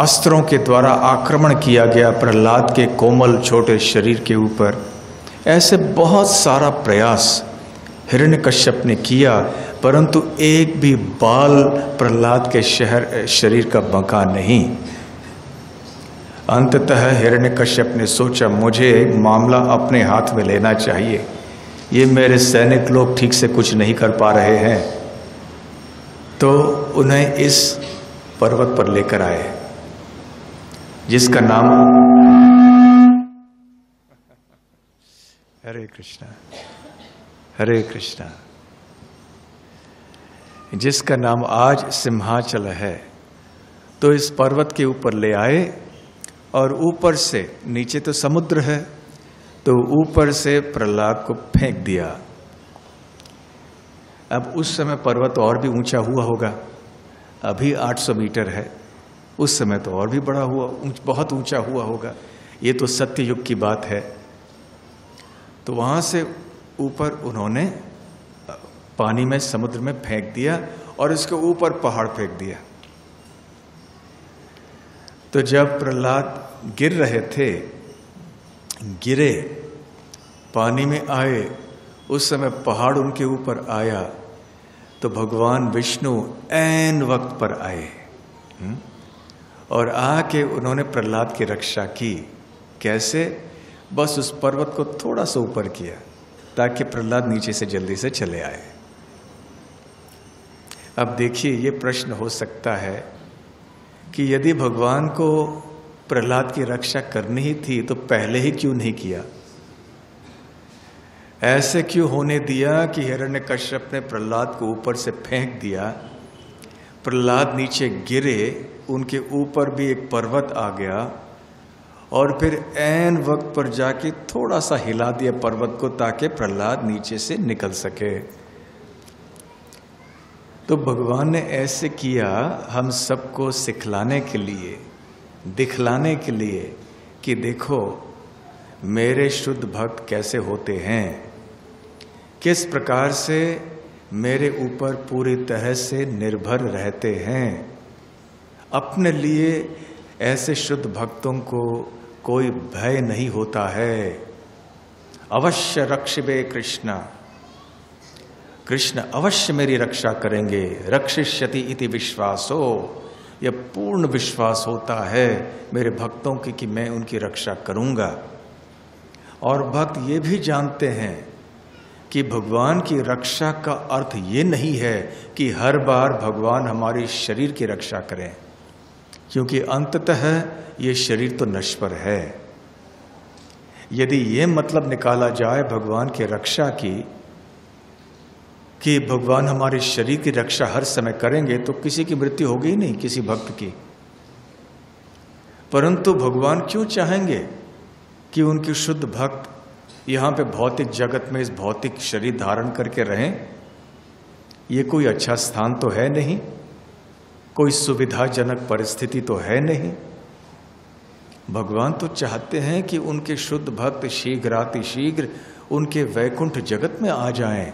अस्त्रों के द्वारा आक्रमण किया गया प्रहलाद के कोमल छोटे शरीर के ऊपर। ऐसे बहुत सारा प्रयास हिरण्यकश्यप ने किया, परंतु एक भी बाल प्रहलाद के शहर, शरीर का बका नहीं। अंततः हिरण्यकश्यप ने सोचा, मुझे मामला अपने हाथ में लेना चाहिए। ये मेरे सैनिक लोग ठीक से कुछ नहीं कर पा रहे हैं। तो उन्हें इस पर्वत पर लेकर आए, जिसका नाम हरे कृष्णा हरे कृष्णा, जिसका नाम आज सिम्हाचल है। तो इस पर्वत के ऊपर ले आए और ऊपर से नीचे तो समुद्र है तो ऊपर से प्रहलाद को फेंक दिया। अब उस समय पर्वत और भी ऊँचा हुआ होगा। अभी 800 मीटर है। उस समय तो और भी बड़ा हुआ ऊंच, बहुत ऊँचा हुआ होगा। ये तो सत्य युग की बात है। तो वहाँ से ऊपर उन्होंने पानी में समुद्र में फेंक दिया और इसके ऊपर पहाड़ फेंक दिया। तो जब प्रहलाद गिर रहे थे गिरे पानी में आए, उस समय पहाड़ उनके ऊपर आया तो भगवान विष्णु एन वक्त पर आए हम्म? और आके उन्होंने प्रहलाद की रक्षा की। कैसे? बस उस पर्वत को थोड़ा सा ऊपर किया, ताकि प्रहलाद नीचे से जल्दी से चले आए। अब देखिए, ये प्रश्न हो सकता है कि यदि भगवान को प्रहलाद की रक्षा करनी ही थी तो पहले ही क्यों नहीं किया? ऐसे क्यों होने दिया कि हिरण्य कश्यप ने प्रहलाद को ऊपर से फेंक दिया? प्रहलाद नीचे गिरे, उनके ऊपर भी एक पर्वत आ गया और फिर एन वक्त पर जाके थोड़ा सा हिला दिया पर्वत को ताकि प्रहलाद नीचे से निकल सके। तो भगवान ने ऐसे किया हम सबको सिखलाने के लिए, दिखलाने के लिए कि देखो मेरे शुद्ध भक्त कैसे होते हैं? किस प्रकार से मेरे ऊपर पूरी तरह से निर्भर रहते हैं? अपने लिए ऐसे शुद्ध भक्तों को कोई भय नहीं होता है। अवश्य रक्षबे कृष्ण। कृष्ण अवश्य मेरी रक्षा करेंगे। रक्षिष्यति इति विश्वासो। यह पूर्ण विश्वास होता है मेरे भक्तों की कि मैं उनकी रक्षा करूँगा। और भक्त ये भी जानते हैं कि भगवान की रक्षा का अर्थ ये नहीं है कि हर बार भगवान हमारे शरीर की रक्षा करें, क्योंकि अंततः ये शरीर तो नश्वर है। यदि ये मतलब निकाला जाए भगवान की रक्षा की, कि भगवान हमारे शरीर की रक्षा हर समय करेंगे तो किसी की मृत्यु होगी नहीं, किसी भक्त की। परंतु भगवान क्यों चाहेंगे? कि उनकी शुद्ध भक्त यहाँ पे भौतिक जगत में इस भौतिक शरीर धारण करके रहें, ये कोई अच्छा स्थान तो है नहीं, कोई सुविधाजनक परिस्थिति तो है नहीं। भगवान तो चाहते हैं कि उनके शुद्ध भक्त शीघ्र शीघ्र उनके वैकुंठ जगत में आ जाएँ,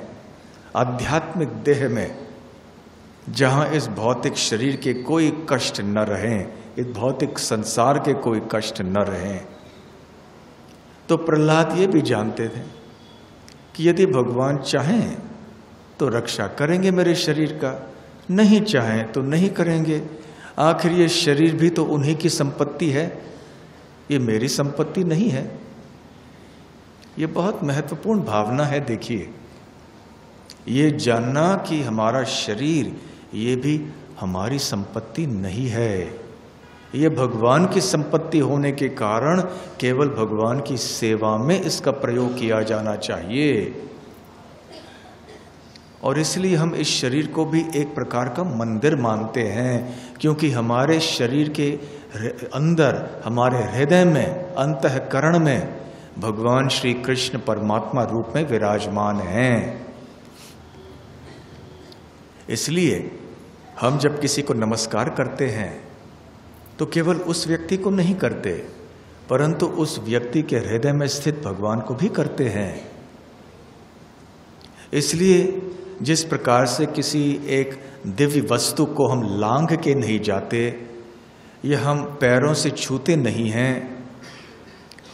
आध्यात्मिक देह में, जहाँ इस भौतिक शरीर के कोई कष्ट न रहें, इस भौतिक संसार के कोई कष्ट न रहें। तो प्रहलाद ये भी जानते थे कि यदि भगवान चाहें तो रक्षा करेंगे मेरे शरीर का। नहीं चाहें तो नहीं करेंगे। आखिर ये शरीर भी तो उन्हीं की संपत्ति है। ये मेरी संपत्ति नहीं है। ये बहुत महत्वपूर्ण भावना है, देखिए। ये जानना कि हमारा शरीर, ये भी हमारी संपत्ति नहीं है। ये भगवान की संपत्ति होने के कारण केवल भगवान की सेवा में इसका प्रयोग किया जाना चाहिए। और इसलिए हम इस शरीर को भी एक प्रकार का मंदिर मानते हैं, क्योंकि हमारे शरीर के अंदर, हमारे हृदय में, अंतकरण में भगवान श्री कृष्ण परमात्मा रूप में विराजमान हैं। इसलिए हम जब किसी को नमस्कार करते हैं तो केवल उस व्यक्ति को नहीं करते, परंतु उस व्यक्ति के हृदय में स्थित भगवान को भी करते हैं। इसलिए जिस प्रकार से किसी एक दिव्य वस्तु को हम लांघ के नहीं जाते, या हम पैरों से छूते नहीं हैं,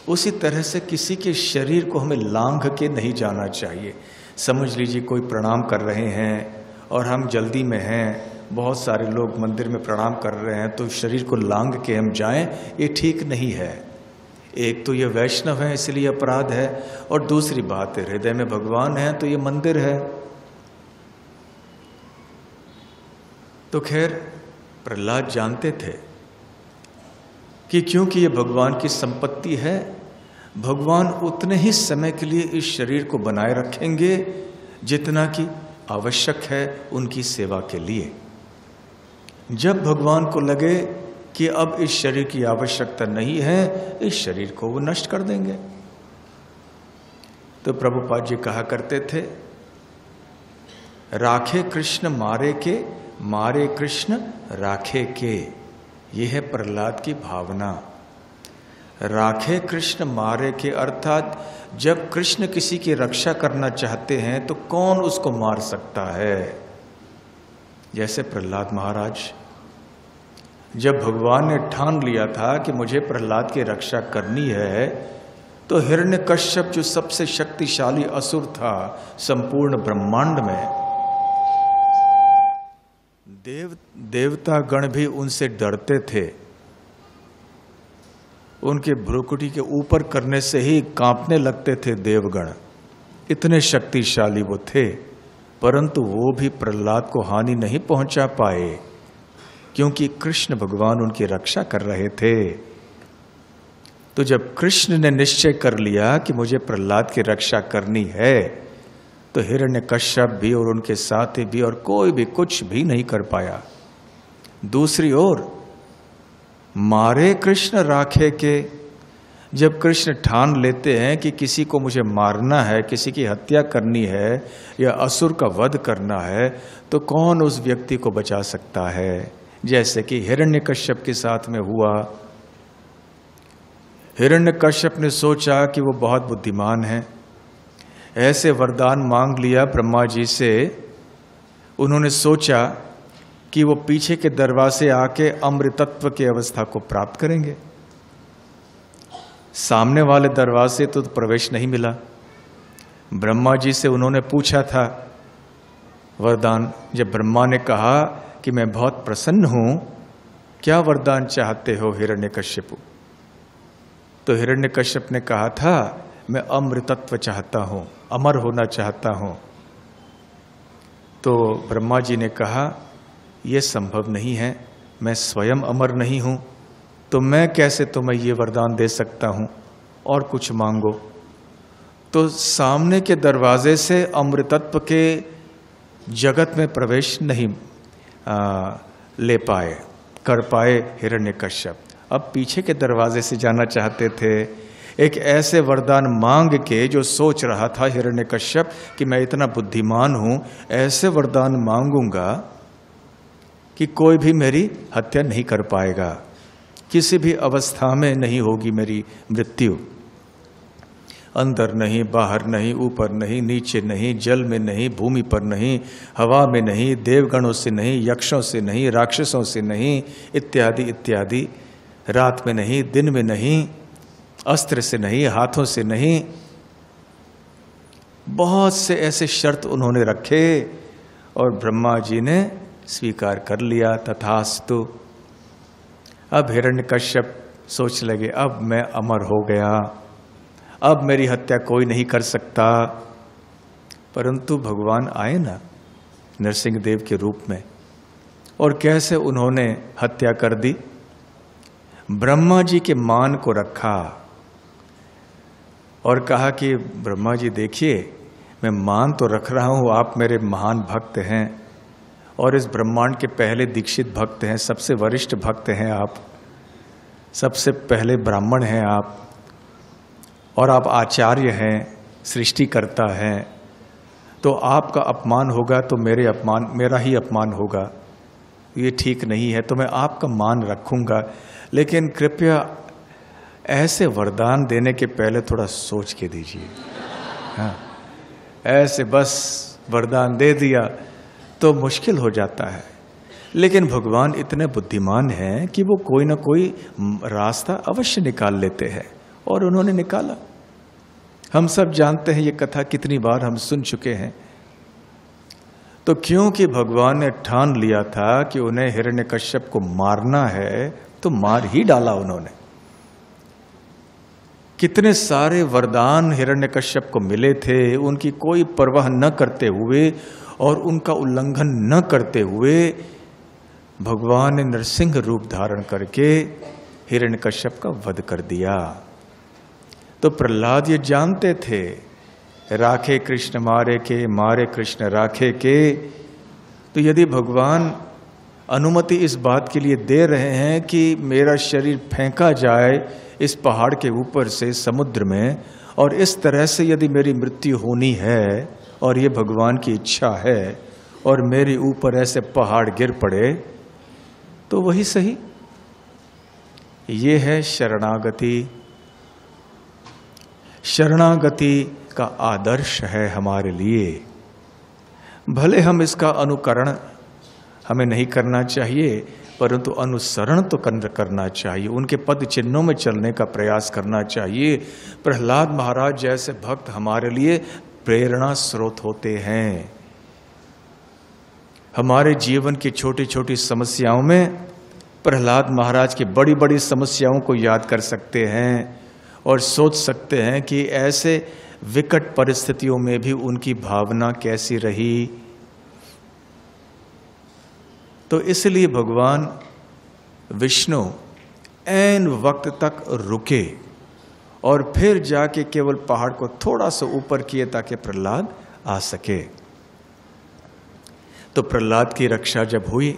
उसी तरह से किसी के शरीर को हमें लांघ के नहीं जाना चाहिए। समझ लीजिए कोई प्रणाम कर रहे हैं और हम जल्दी में हैं बहुत सारे लोग मंदिर में प्रणाम कर रहे हैं तो शरीर को लांग के हम जाएँ, ये ठीक नहीं है। एक तो ये वैष्णव है, इसलिए अपराध है, और दूसरी बात है हृदय में भगवान है तो ये मंदिर है। तो खैर, प्रहलाद जानते थे कि क्योंकि ये भगवान की संपत्ति है, भगवान उतने ही समय के लिए इस शरीर को बनाए रखेंगे, जितना कि आवश्यक है उनकी सेवा के लिए। जब भगवान को लगे कि अब इस शरीर की आवश्यकता नहीं है, इस शरीर को वो नष्ट कर देंगे। तो प्रभुपाद जी कहा करते थे, राखे कृष्ण मारे के, मारे कृष्ण राखे के। यह है प्रहलाद की भावना। राखे कृष्ण मारे के अर्थात, जब कृष्ण किसी की रक्षा करना चाहते हैं तो कौन उसको मार सकता है? जैसे प्रहलाद महाराज जब भगवान ने ठान लिया था कि मुझे प्रहलाद की रक्षा करनी है तो हिरण्य कश्यप, जो सबसे शक्तिशाली असुर था, संपूर्ण ब्रह्मांड में, देव देवता गण भी उनसे डरते थे। उनके भ्रुकुटी के ऊपर करने से ही कांपने लगते थे देवगण। इतने शक्तिशाली वो थे, परंतु वो भी प्रहलाद को हानि नहीं पहुँचा पाए। क्योंकि कृष्ण भगवान उनकी रक्षा कर रहे थे। तो जब कृष्ण ने निश्चय कर लिया कि मुझे प्रहलाद की रक्षा करनी है तो हिरण्य कश्यप भी और उनके साथी भी और कोई भी कुछ भी नहीं कर पाया। दूसरी ओर, मारे कृष्ण राखे के, जब कृष्ण ठान लेते हैं कि किसी को मुझे मारना है, किसी की हत्या करनी है या असुर का वध करना है तो कौन उस व्यक्ति को बचा सकता है? जैसे कि हिरण्यकश्यप के साथ में हुआ। हिरण्यकश्यप ने सोचा कि वो बहुत बुद्धिमान है। ऐसे वरदान मांग लिया ब्रह्मा जी से। उन्होंने सोचा कि वो पीछे के दरवाजे आके अमृतत्व की अवस्था को प्राप्त करेंगे। सामने वाले दरवाजे तो प्रवेश नहीं मिला। ब्रह्मा जी से उन्होंने पूछा था, वरदान, जब ब्रह्मा ने कहा कि मैं बहुत प्रसन्न हूँ। क्या वरदान चाहते हो हिरण्यकश्यपु? तो हिरण्यकश्यप ने कहा था, मैं अमृतत्व चाहता हूँ, अमर होना चाहता हूँ। तो ब्रह्मा जी ने कहा यह संभव नहीं है, मैं स्वयं अमर नहीं हूँ तो मैं कैसे तुम्हें ये वरदान दे सकता हूँ? और कुछ मांगो। तो सामने के दरवाजे से अमृतत्व के जगत में प्रवेश नहीं ले पाए, कर पाए हिरण्यकश्यप अब पीछे के दरवाजे से जाना चाहते थे। एक ऐसे वरदान मांग के जो सोच रहा था हिरण्यकश्यप कि मैं इतना बुद्धिमान हूँ, ऐसे वरदान मांगूँगा कि कोई भी मेरी हत्या नहीं कर पाएगा। किसी भी अवस्था में नहीं होगी मेरी मृत्यु। अंदर नहीं, बाहर नहीं, ऊपर नहीं, नीचे नहीं, जल में नहीं, भूमि पर नहीं, हवा में नहीं, देवगणों से नहीं, यक्षों से नहीं, राक्षसों से नहीं, इत्यादि इत्यादि। रात में नहीं, दिन में नहीं, अस्त्र से नहीं, हाथों से नहीं। बहुत से ऐसे शर्त उन्होंने रखे और ब्रह्मा जी ने स्वीकार कर लिया तथास्तु। अब हिरण्यकश्यप सोच लगे, अब मैं अमर हो गया। अब मेरी हत्या कोई नहीं कर सकता। परंतु भगवान आए ना नरसिंह देव के रूप में, और कैसे उन्होंने हत्या कर दी? ब्रह्मा जी के मान को रखा और कहा कि, ब्रह्मा जी देखिए, मैं मान तो रख रहा हूँ, आप मेरे महान भक्त हैं, और इस ब्रह्मांड के पहले दीक्षित भक्त हैं, सबसे वरिष्ठ भक्त हैं आप, सबसे पहले ब्राह्मण हैं आप और आप आचार्य हैं, सृष्टिकर्ता हैं तो आपका अपमान होगा तो मेरे अपमान, मेरा ही अपमान होगा। ये ठीक नहीं है तो मैं आपका मान रखूँगा। लेकिन कृपया ऐसे वरदान देने के पहले थोड़ा सोच के दीजिए। हाँ ऐसे बस वरदान दे दिया तो मुश्किल हो जाता है। लेकिन भगवान इतने बुद्धिमान हैं कि वो कोई ना कोई रास्ता अवश्य निकाल लेते हैं, और उन्होंने निकाला। हम सब जानते हैं ये कथा कितनी बार हम सुन चुके हैं। तो क्योंकि भगवान ने ठान लिया था कि उन्हें हिरण्यकश्यप को मारना है तो मार ही डाला उन्होंने। कितने सारे वरदान हिरण्यकश्यप को मिले थे, उनकी कोई परवाह न करते हुए और उनका उल्लंघन न करते हुए भगवान ने नरसिंह रूप धारण करके हिरण्यकश्यप का वध कर दिया। तो प्रहलाद ये जानते थे, राखे कृष्ण मारे के, मारे कृष्ण राखे के। तो यदि भगवान अनुमति इस बात के लिए दे रहे हैं कि मेरा शरीर फेंका जाए इस पहाड़ के ऊपर से समुद्र में, और इस तरह से यदि मेरी मृत्यु होनी है, और ये भगवान की इच्छा है, और मेरे ऊपर ऐसे पहाड़ गिर पड़े तो वही सही। ये है शरणागति। शरणागति का आदर्श है हमारे लिए। भले हम इसका अनुकरण हमें नहीं करना चाहिए, परंतु अनुसरण तो करना चाहिए। उनके पद चिन्हों में चलने का प्रयास करना चाहिए। प्रहलाद महाराज जैसे भक्त हमारे लिए प्रेरणा स्रोत होते हैं। हमारे जीवन की छोटी छोटी समस्याओं में प्रहलाद महाराज की बड़ी बड़ी समस्याओं को याद कर सकते हैं। और सोच सकते हैं कि ऐसे विकट परिस्थितियों में भी उनकी भावना कैसी रही। तो इसलिए भगवान विष्णु एन वक्त तक रुके और फिर जाके केवल पहाड़ को थोड़ा सा ऊपर किए ताकि प्रहलाद आ सके। तो प्रहलाद की रक्षा जब हुई,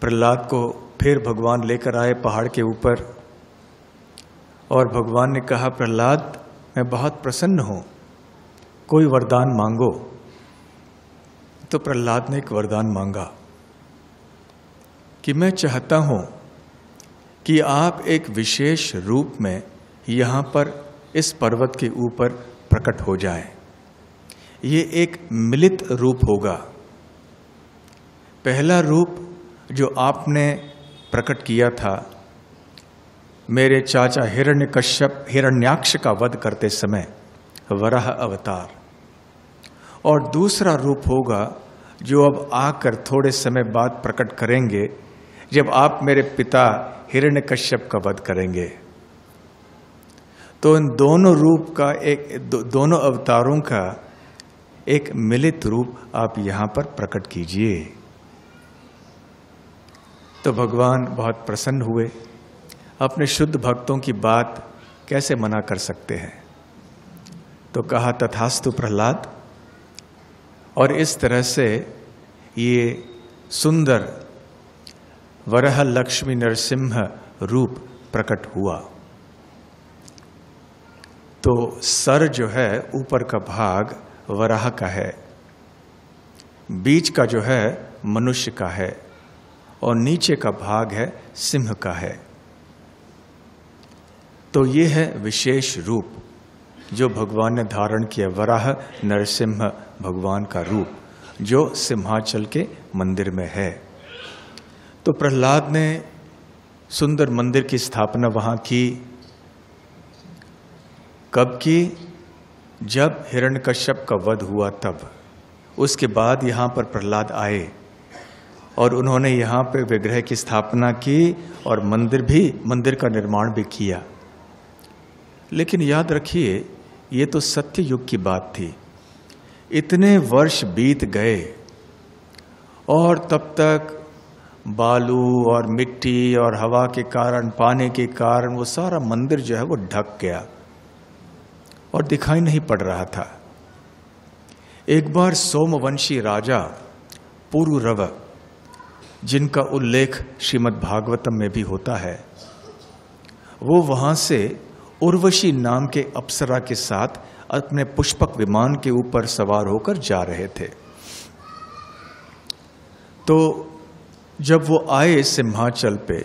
प्रहलाद को फिर भगवान लेकर आए पहाड़ के ऊपर। और भगवान ने कहा, प्रहलाद, मैं बहुत प्रसन्न हूँ। कोई वरदान मांगो? तो प्रहलाद ने एक वरदान मांगा, कि मैं चाहता हूँ कि आप एक विशेष रूप में यहाँ पर इस पर्वत के ऊपर प्रकट हो जाएँ। ये एक मिलित रूप होगा। पहला रूप जो आपने प्रकट किया था मेरे चाचा हिरण्य कश्यप हिरण्याक्ष का वध करते समय वराह अवतार। और दूसरा रूप होगा जो अब आकर थोड़े समय बाद प्रकट करेंगे जब आप मेरे पिता हिरण्य कश्यप का वध करेंगे। तो इन दोनों रूप का एक दो, दोनों अवतारों का एक मिलित रूप आप यहाँ पर प्रकट कीजिए। तो भगवान बहुत प्रसन्न हुए। अपने शुद्ध भक्तों की बात कैसे मना कर सकते हैं? तो कहा, तथास्तु प्रहलाद। और इस तरह से ये सुंदर वरह लक्ष्मी नरसिंह रूप प्रकट हुआ। तो सर जो है, ऊपर का भाग वराह का है, बीच का जो है मनुष्य का है, और नीचे का भाग है सिंह का है। तो ये है विशेष रूप, जो भगवान ने धारण किया वराह नरसिंह भगवान का रूप, जो सिंहाचल के मंदिर में है। तो प्रहलाद ने सुंदर मंदिर की स्थापना वहाँ की। कब की? जब हिरण्यकश्यप का वध हुआ तब। उसके बाद यहाँ पर प्रहलाद आए और उन्होंने यहाँ पर विग्रह की स्थापना की और मंदिर भी, मंदिर का निर्माण भी किया। लेकिन याद रखिए, ये तो सत्य युग की बात थी। इतने वर्ष बीत गए और तब तक बालू और मिट्टी और हवा के कारण, पानी के कारण वो सारा मंदिर जो है वो ढक गया और दिखाई नहीं पड़ रहा था। एक बार सोमवंशी राजा पुरुरव, जिनका उल्लेख श्रीमद् भागवतम में भी होता है, वो वहाँ से उर्वशी नाम के अप्सरा के साथ अपने पुष्पक विमान के ऊपर सवार होकर जा रहे थे। तो जब वो आए सिंहाचल पे,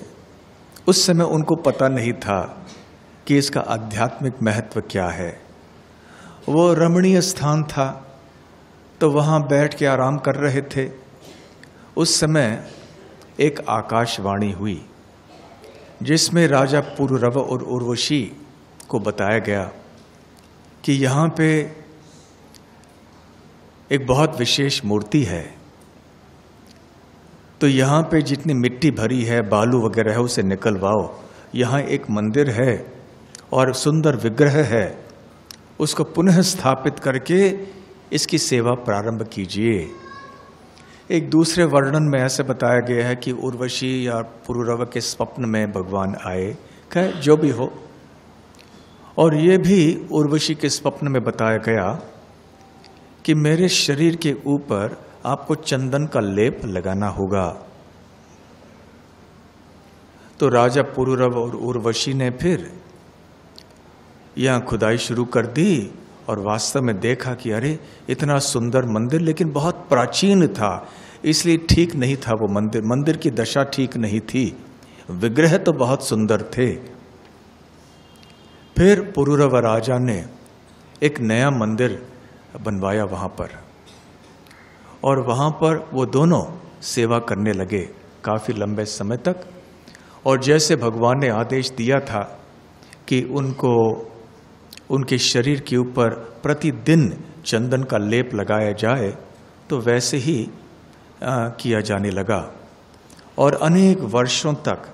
उस समय उनको पता नहीं था कि इसका आध्यात्मिक महत्व क्या है। वो रमणीय स्थान था तो वहाँ बैठ के आराम कर रहे थे। उस समय एक आकाशवाणी हुई, जिसमें राजा पुररव और उर्वशी को बताया गया कि यहाँ पे एक बहुत विशेष मूर्ति है। तो यहाँ पे जितनी मिट्टी भरी है, बालू वगैरह है, उसे निकलवाओ। यहाँ एक मंदिर है और सुंदर विग्रह है। उसको पुनः स्थापित करके इसकी सेवा प्रारंभ कीजिए। एक दूसरे वर्णन में ऐसे बताया गया है कि उर्वशी या पुरुरव के स्वप्न में भगवान आए, कह, जो भी हो। और ये भी उर्वशी के स्वप्न में बताया गया कि मेरे शरीर के ऊपर आपको चंदन का लेप लगाना होगा। तो राजा पुरुरव और उर्वशी ने फिर यहाँ खुदाई शुरू कर दी और वास्तव में देखा कि अरे, इतना सुंदर मंदिर लेकिन बहुत प्राचीन था, इसलिए ठीक नहीं था वो मंदिर। मंदिर की दशा ठीक नहीं थी। विग्रह तो बहुत सुंदर थे फिर पुरुरव राजा ने एक नया मंदिर बनवाया वहाँ पर। और वहाँ पर वो दोनों सेवा करने लगे काफ़ी लंबे समय तक। और जैसे भगवान ने आदेश दिया था कि उनको उनके शरीर के ऊपर प्रतिदिन चंदन का लेप लगाया जाए तो वैसे ही आ, किया जाने लगा। और अनेक वर्षों तक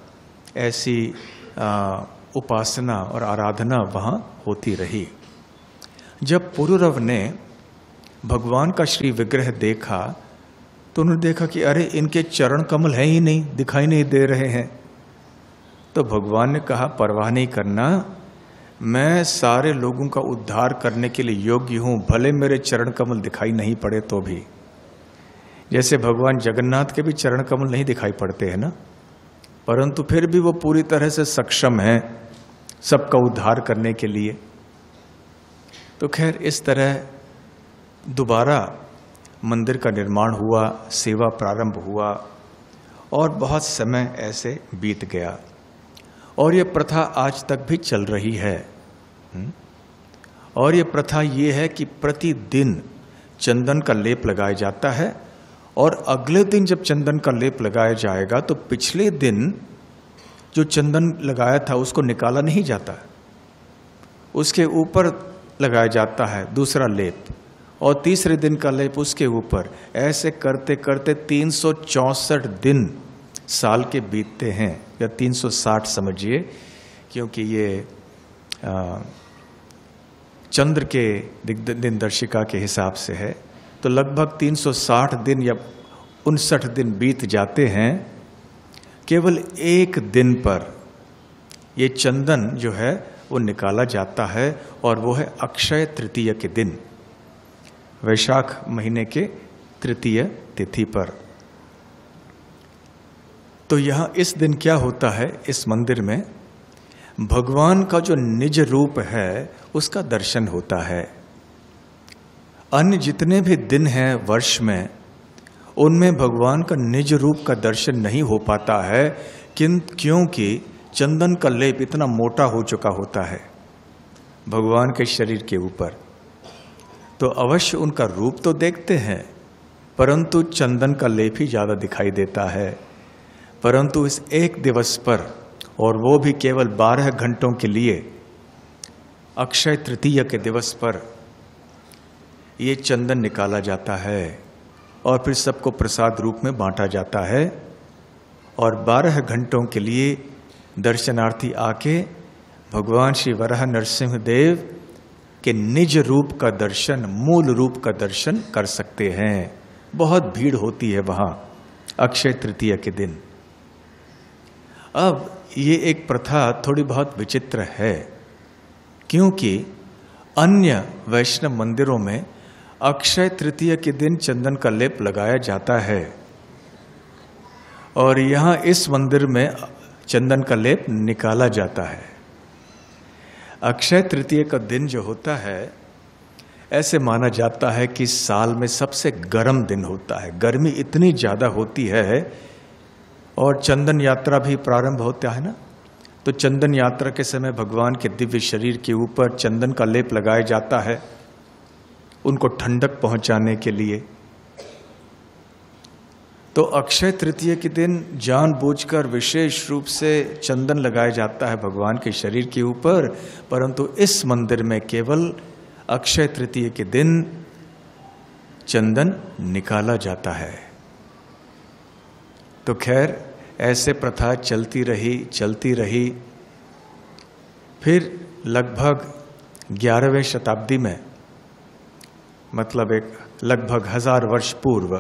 ऐसी आ, उपासना और आराधना वहाँ होती रही। जब पुरुरव ने भगवान का श्री विग्रह देखा तो उन्होंने देखा कि अरे, इनके चरण कमल हैं ही नहीं, दिखाई नहीं दे रहे हैं। तो भगवान ने कहा, परवाह नहीं करना। मैं सारे लोगों का उद्धार करने के लिए योग्य हूँ, भले मेरे चरण कमल दिखाई नहीं पड़े तो भी। जैसे भगवान जगन्नाथ के भी चरण कमल नहीं दिखाई पड़ते हैं ना? परंतु फिर भी वो पूरी तरह से सक्षम है। सबका उद्धार करने के लिए। तो खैर, इस तरह दोबारा मंदिर का निर्माण हुआ, सेवा प्रारंभ हुआ और बहुत समय ऐसे बीत गया। और ये प्रथा आज तक भी चल रही है? और ये प्रथा ये है कि प्रतिदिन चंदन का लेप लगाया जाता है और अगले दिन जब चंदन का लेप लगाया जाएगा तो पिछले दिन जो चंदन लगाया था, उसको निकाला नहीं जाता। उसके ऊपर लगाया जाता है दूसरा लेप, और तीसरे दिन का लेप उसके ऊपर। ऐसे करते करते तीन दिन साल के बीतते हैं, या 360 समझिए, क्योंकि ये चंद्र के दिन दर्शिका के हिसाब से है। तो लगभग 360 दिन या उनसठ दिन बीत जाते हैं। केवल एक दिन पर ये चंदन जो है, वो निकाला जाता है और वो है अक्षय तृतीय के दिन, वैशाख महीने के तृतीय तिथि पर। तो यहाँ इस दिन क्या होता है, इस मंदिर में? भगवान का जो निज रूप है, उसका दर्शन होता है। अन्य जितने भी दिन हैं, वर्ष में उनमें भगवान का निज रूप का दर्शन नहीं हो पाता है किन क्योंकि चंदन का लेप इतना मोटा हो चुका होता है भगवान के शरीर के ऊपर। तो अवश्य उनका रूप तो देखते हैं, परंतु चंदन का लेप ही ज़्यादा दिखाई देता है। परंतु इस एक दिवस पर, और वो भी केवल बारह घंटों के लिए, अक्षय तृतीय के दिवस पर, ये चंदन निकाला जाता है। और फिर सबको प्रसाद रूप में बांटा जाता है। और बारह घंटों के लिए दर्शनार्थी आके भगवान श्री वराह नरसिंह देव के निज रूप का दर्शन, मूल रूप का दर्शन कर सकते हैं। बहुत भीड़ होती है वहाँ, अक्षय तृतीय के दिन। अब ये एक प्रथा थोड़ी बहुत विचित्र है, क्योंकि अन्य वैष्णव मंदिरों में अक्षय तृतीय के दिन चंदन का लेप लगाया जाता है। और यहाँ इस मंदिर में चंदन का लेप निकाला जाता है। अक्षय तृतीय का दिन जो होता है, ऐसे माना जाता है कि साल में सबसे गर्म दिन होता है। गर्मी इतनी ज़्यादा होती है और चंदन यात्रा भी प्रारंभ होता है ना? तो चंदन यात्रा के समय भगवान के दिव्य शरीर के ऊपर चंदन का लेप लगाया जाता है। उनको ठंडक पहुँचाने के लिए। तो अक्षय तृतीय के दिन जानबूझकर विशेष रूप से चंदन लगाया जाता है भगवान के शरीर के ऊपर, परंतु इस मंदिर में केवल अक्षय तृतीय के दिन चंदन निकाला जाता है। तो खैर, ऐसे प्रथा चलती रही चलती रही। फिर लगभग ग्यारहवें शताब्दी में मतलब एक लगभग हज़ार वर्ष पूर्व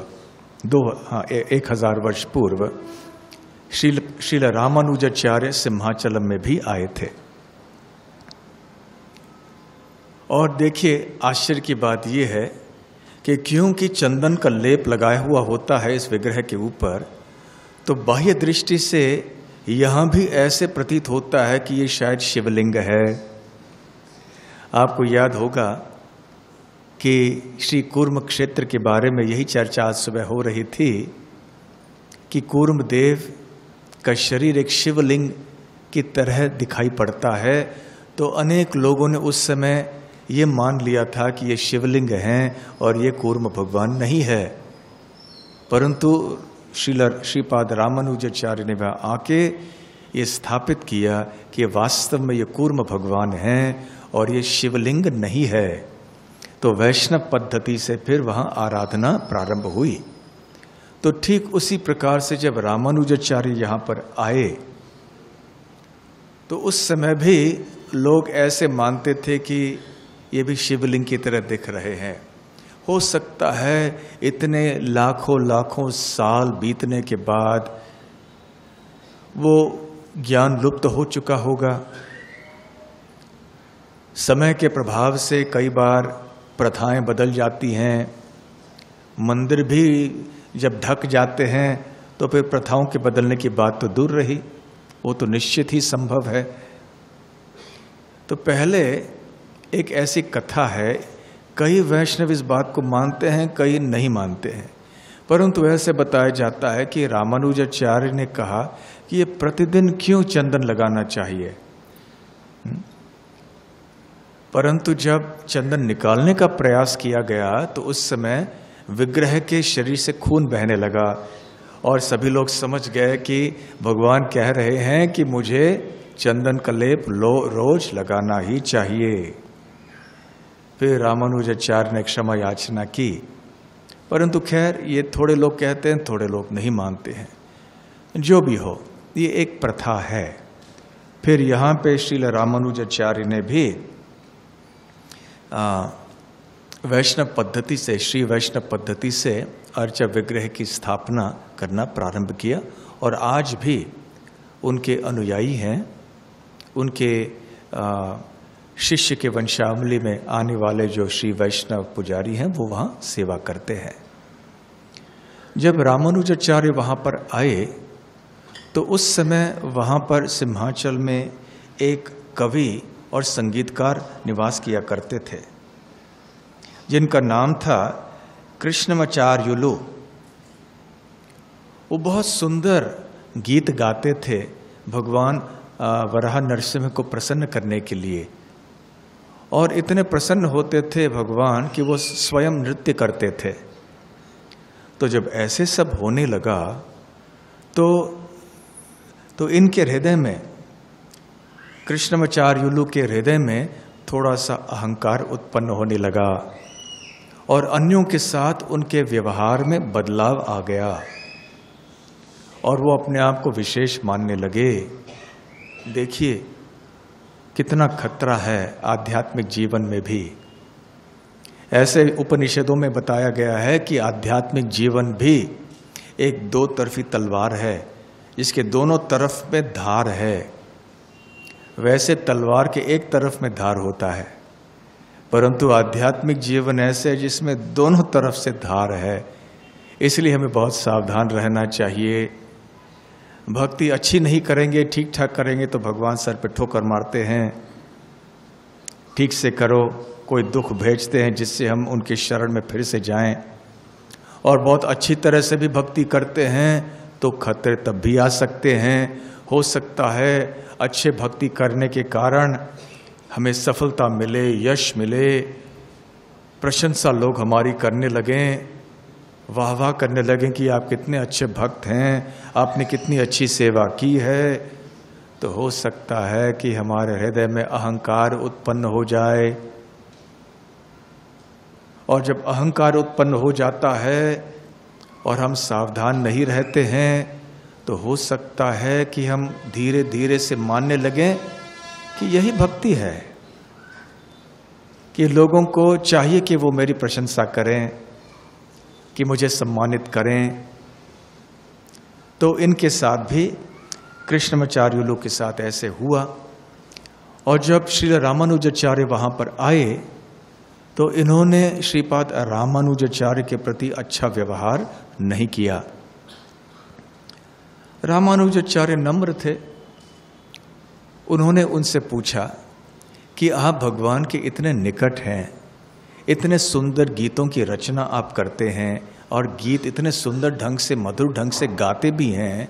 दो हाँ ए, एक हज़ार वर्ष पूर्व श्रील श्रील रामानुजाचार्य सिंहाचलम में भी आए थे। और देखिए आश्चर्य की बात यह है कि क्योंकि चंदन का लेप लगाया हुआ होता है इस विग्रह के ऊपर तो बाह्य दृष्टि से यहाँ भी ऐसे प्रतीत होता है कि ये शायद शिवलिंग है। आपको याद होगा कि श्री कूर्म क्षेत्र के बारे में यही चर्चा आज सुबह हो रही थी कि कूर्म देव का शरीर एक शिवलिंग की तरह दिखाई पड़ता है तो अनेक लोगों ने उस समय ये मान लिया था कि ये शिवलिंग हैं और ये कूर्म भगवान नहीं है। परंतु श्रील, श्रीपाद रामानुजाचार्य ने वह आके ये स्थापित किया कि वास्तव में ये कूर्म भगवान हैं और ये शिवलिंग नहीं है। तो वैष्णव पद्धति से फिर वहाँ आराधना प्रारंभ हुई। तो ठीक उसी प्रकार से जब रामानुजाचार्य यहाँ पर आए तो उस समय भी लोग ऐसे मानते थे कि ये भी शिवलिंग की तरह दिख रहे हैं। हो सकता है इतने लाखों लाखों साल बीतने के बाद वो ज्ञान लुप्त हो चुका होगा। समय के प्रभाव से कई बार प्रथाएँ बदल जाती हैं। मंदिर भी जब ढक जाते हैं तो फिर प्रथाओं के बदलने की बात तो दूर रही। वो तो निश्चित ही संभव है। तो पहले एक ऐसी कथा है, कई वैष्णव इस बात को मानते हैं, कई नहीं मानते हैं। परंतु ऐसे बताया जाता है कि रामानुजाचार्य ने कहा कि ये प्रतिदिन क्यों चंदन लगाना चाहिए? परंतु जब चंदन निकालने का प्रयास किया गया तो उस समय विग्रह के शरीर से खून बहने लगा और सभी लोग समझ गए कि भगवान कह रहे हैं कि मुझे चंदन का लेप लो, रोज लगाना ही चाहिए। फिर रामानुजाचार्य ने क्षमा याचना की। परंतु खैर, ये थोड़े लोग कहते हैं, थोड़े लोग नहीं मानते हैं। जो भी हो, ये एक प्रथा है। फिर यहाँ पे श्रील रामानुजाचार्य ने भी वैष्णव पद्धति से, श्री वैष्णव पद्धति से अर्च विग्रह की स्थापना करना प्रारंभ किया और आज भी उनके अनुयायी हैं, उनके शिष्य के वंशावली में आने वाले जो श्री वैष्णव पुजारी हैं, वो वहाँ सेवा करते हैं। जब रामानुजाचार्य वहाँ पर आए तो उस समय वहाँ पर सिंहाचल में एक कवि और संगीतकार निवास किया करते थे। जिनका नाम था कृष्णमाचार्युलु। वो बहुत सुंदर गीत गाते थे भगवान वराह नरसिंह को प्रसन्न करने के लिए। और इतने प्रसन्न होते थे भगवान कि वो स्वयं नृत्य करते थे। तो जब ऐसे सब होने लगा तो तो इनके हृदय में कृष्णमाचार्युलु के हृदय में थोड़ा सा अहंकार उत्पन्न होने लगा और अन्यों के साथ उनके व्यवहार में बदलाव आ गया और वो अपने आप को विशेष मानने लगे। देखिए, कितना खतरा है आध्यात्मिक जीवन में भी। ऐसे उपनिषदों में बताया गया है कि आध्यात्मिक जीवन भी एक दो तरफी तलवार है, जिसके दोनों तरफ़ में धार है। वैसे तलवार के एक तरफ़ में धार होता है, परंतु आध्यात्मिक जीवन ऐसे है जिसमें दोनों तरफ़ से धार है। इसलिए हमें बहुत सावधान रहना चाहिए। भक्ति अच्छी नहीं करेंगे ठीक ठाक करेंगे तो भगवान सर पे ठोकर मारते हैं। ठीक से करो, कोई दुख भेजते हैं जिससे हम उनके शरण में फिर से जाएँ। और बहुत अच्छी तरह से भी भक्ति करते हैं तो खतरे तब भी आ सकते हैं। हो सकता है अच्छे भक्ति करने के कारण हमें सफलता मिले, यश मिले, प्रशंसा लोग हमारी करने लगें वाह वाह करने लगें कि आप कितने अच्छे भक्त हैं, आपने कितनी अच्छी सेवा की है। तो हो सकता है कि हमारे हृदय में अहंकार उत्पन्न हो जाए। और जब अहंकार उत्पन्न हो जाता है और हम सावधान नहीं रहते हैं तो हो सकता है कि हम धीरे धीरे से मानने लगें कि यही भक्ति है, कि लोगों को चाहिए कि वो मेरी प्रशंसा करें, कि मुझे सम्मानित करें। तो इनके साथ भी कृष्णमाचार्युलू के साथ ऐसे हुआ। और जब श्री रामानुजाचार्य वहाँ पर आए तो इन्होंने श्रीपाद रामानुजाचार्य के प्रति अच्छा व्यवहार नहीं किया। रामानुजाचार्य नम्र थे, उन्होंने उनसे पूछा कि आप भगवान के इतने निकट हैं, इतने सुंदर गीतों की रचना आप करते हैं और गीत इतने सुंदर ढंग से, मधुर ढंग से गाते भी हैं,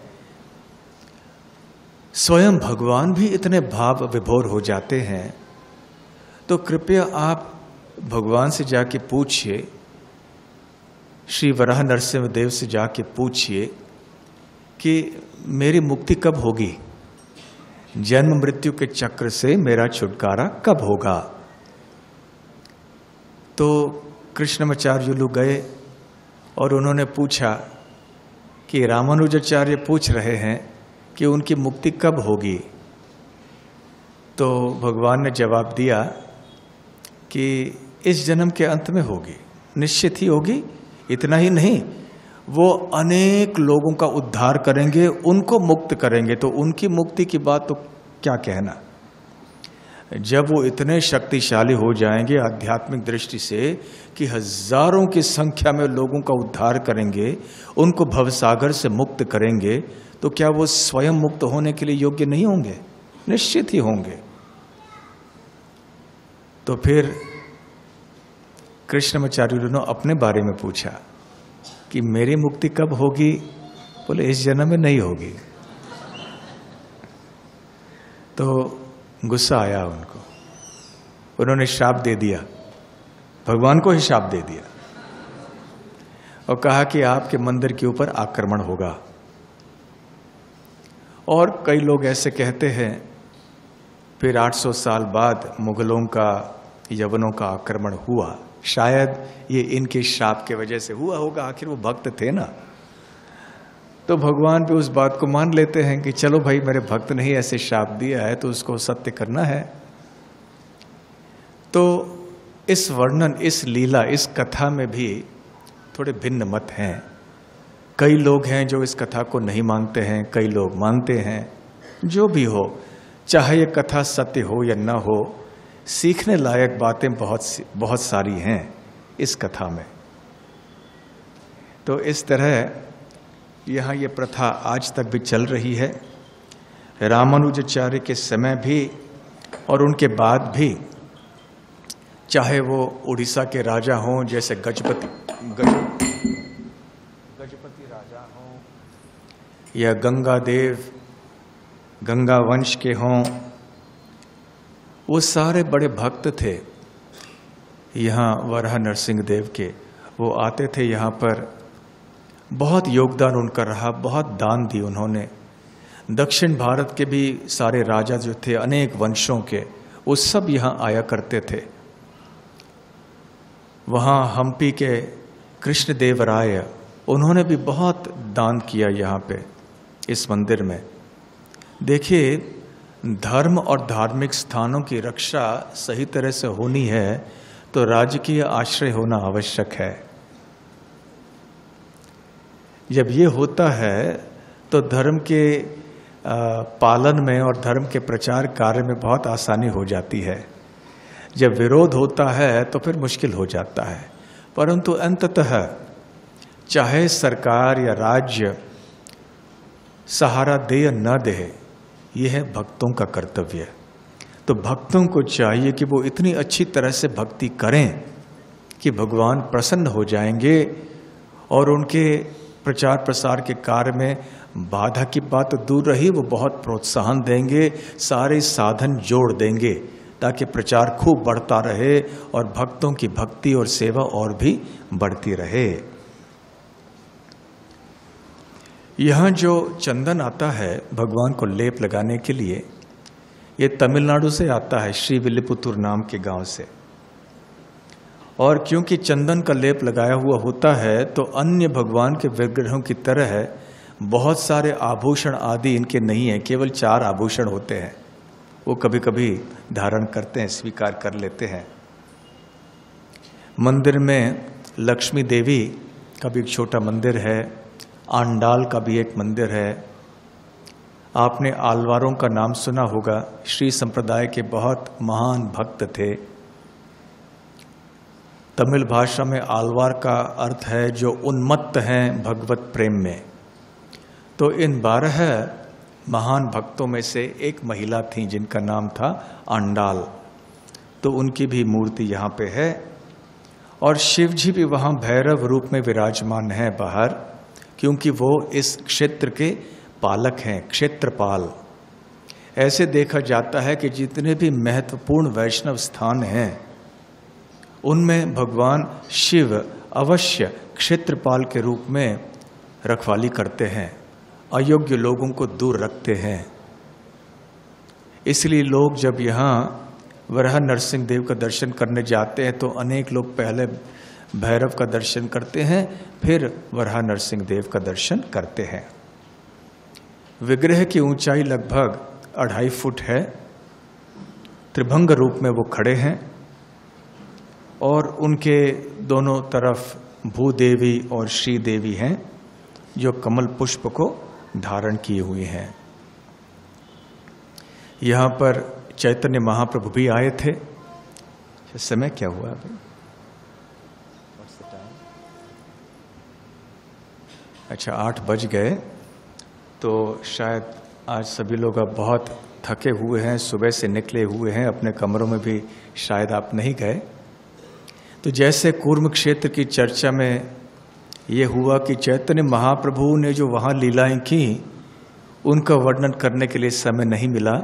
स्वयं भगवान भी इतने भाव विभोर हो जाते हैं। तो कृपया आप भगवान से जाके पूछिए, श्री वराह नरसिंह देव से जाके पूछिए कि मेरी मुक्ति कब होगी? जन्म मृत्यु के चक्र से मेरा छुटकारा कब होगा? तो कृष्णमाचार्युलु गए और उन्होंने पूछा कि रामानुजाचार्य पूछ रहे हैं कि उनकी मुक्ति कब होगी? तो भगवान ने जवाब दिया कि इस जन्म के अंत में होगी। निश्चित ही होगी, इतना ही नहीं वो अनेक लोगों का उद्धार करेंगे, उनको मुक्त करेंगे। तो उनकी मुक्ति की बात तो क्या कहना? जब वो इतने शक्तिशाली हो जाएँगे आध्यात्मिक दृष्टि से कि हज़ारों की संख्या में लोगों का उद्धार करेंगे, उनको भवसागर से मुक्त करेंगे तो क्या वो स्वयं मुक्त होने के लिए योग्य नहीं होंगे? निश्चित ही होंगे। तो फिर कृष्णमाचार्य ने अपने बारे में पूछा कि मेरी मुक्ति कब होगी? बोले, इस जन्म में नहीं होगी। तो गुस्सा आया उनको। उन्होंने श्राप दे दिया। भगवान को ही श्राप दे दिया। और कहा कि आपके मंदिर के ऊपर आक्रमण होगा। और कई लोग ऐसे कहते हैं, फिर 800 साल बाद मुगलों का, यवनों का आक्रमण हुआ। शायद ये इनके श्राप के वजह से हुआ होगा, आखिर वो भक्त थे ना। तो भगवान भी उस बात को मान लेते हैं कि चलो भाई, मेरे भक्त ने ही ऐसे श्राप दिया है तो उसको सत्य करना है। तो इस वर्णन, इस लीला, इस कथा में भी थोड़े भिन्न मत हैं। कई लोग हैं जो इस कथा को नहीं मानते हैं, कई लोग मानते हैं। जो भी हो, चाहे ये कथा सत्य हो या न हो सीखने लायक बातें बहुत बहुत सारी हैं इस कथा में। तो इस तरह यहाँ ये प्रथा आज तक भी चल रही है। रामानुजाचार्य के समय भी और उनके बाद भी चाहे वो उड़ीसा के राजा हों जैसे गजपति गज, गजपति राजा हों या गंगा देव गंगा वंश के हों वो सारे बड़े भक्त थे यहाँ वराह नरसिंह देव के। वो आते थे यहाँ पर। बहुत योगदान उनका रहा, बहुत दान दी उन्होंने। दक्षिण भारत के भी सारे राजा जो थे, अनेक वंशों के, वो सब यहाँ आया करते थे। वहाँ हम्पी के कृष्णदेव राय, उन्होंने भी बहुत दान किया यहाँ पे, इस मंदिर में। देखिए धर्म और धार्मिक स्थानों की रक्षा सही तरह से होनी है तो राजकीय आश्रय होना आवश्यक है। जब ये होता है तो धर्म के पालन में और धर्म के प्रचार कार्य में बहुत आसानी हो जाती है। जब विरोध होता है तो फिर मुश्किल हो जाता है। परंतु अंततः, चाहे सरकार या राज्य, सहारा दे या न दे यह है भक्तों का कर्तव्य तो भक्तों को चाहिए कि वो इतनी अच्छी तरह से भक्ति करें कि भगवान प्रसन्न हो जाएँगे और उनके प्रचार प्रसार के कार्य में बाधा की बात तो दूर रही, वो बहुत प्रोत्साहन देंगे, सारे साधन जोड़ देंगे ताकि प्रचार खूब बढ़ता रहे और भक्तों की भक्ति और सेवा और भी बढ़ती रहे। यहाँ जो चंदन आता है भगवान को लेप लगाने के लिए, ये तमिलनाडु से आता है, श्री विल्लीपुतुर नाम के गाँव से। और क्योंकि चंदन का लेप लगाया हुआ होता है तो अन्य भगवान के विग्रहों की तरह है बहुत सारे आभूषण आदि इनके नहीं है, केवल चार आभूषण होते हैं। वो कभी कभी धारण करते हैं, स्वीकार कर लेते हैं। मंदिर में लक्ष्मी देवी का भी एक छोटा मंदिर है आंडाल का भी एक मंदिर है। आपने आलवारों का नाम सुना होगा। श्री संप्रदाय के बहुत महान भक्त थे। तमिल भाषा में आलवार का अर्थ है जो उन्मत्त हैं भगवत प्रेम में। तो इन बारह महान भक्तों में से एक महिला थी जिनका नाम था अंडाल तो उनकी भी मूर्ति यहाँ पे है। और शिव जी भी वहाँ भैरव रूप में विराजमान है बाहर। क्योंकि वो इस क्षेत्र के पालक हैं, क्षेत्रपाल। ऐसे देखा जाता है कि जितने भी महत्वपूर्ण वैष्णव स्थान हैं, उनमें भगवान शिव अवश्य क्षेत्रपाल के रूप में रखवाली करते हैं, अयोग्य लोगों को दूर रखते हैं। इसलिए लोग जब यहाँ वरह नरसिंह देव का दर्शन करने जाते हैं तो अनेक लोग पहले भैरव का दर्शन करते हैं, फिर वरहा नरसिंह देव का दर्शन करते हैं। विग्रह की ऊंचाई लगभग अढ़ाई फुट है। त्रिभंग रूप में वो खड़े हैं और उनके दोनों तरफ़ भूदेवी और श्री देवी हैं, जो कमल पुष्प को धारण किए हुए हैं। यहाँ पर चैतन्य महाप्रभु भी आए थे। समय क्या हुआ अभी? अच्छा आठ बज गए। तो शायद आज सभी लोग अब बहुत थके हुए हैं, सुबह से निकले हुए हैं, अपने कमरों में भी शायद आप नहीं गए। तो जैसे कूर्म क्षेत्र की चर्चा में ये हुआ कि चैतन्य महाप्रभु ने जो वहाँ लीलाएँ की, उनका वर्णन करने के लिए समय नहीं मिला।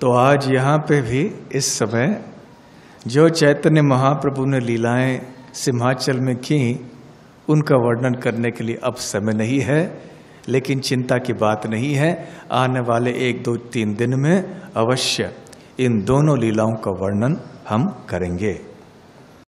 तो आज यहाँ पे भी इस समय जो चैतन्य महाप्रभु ने लीलाएँ सिंहाचल में की उनका वर्णन करने के लिए अब समय नहीं है, लेकिन चिंता की बात नहीं है। आने वाले एक, दो, तीन दिन में अवश्य इन दोनों लीलाओं का वर्णन हम करेंगे।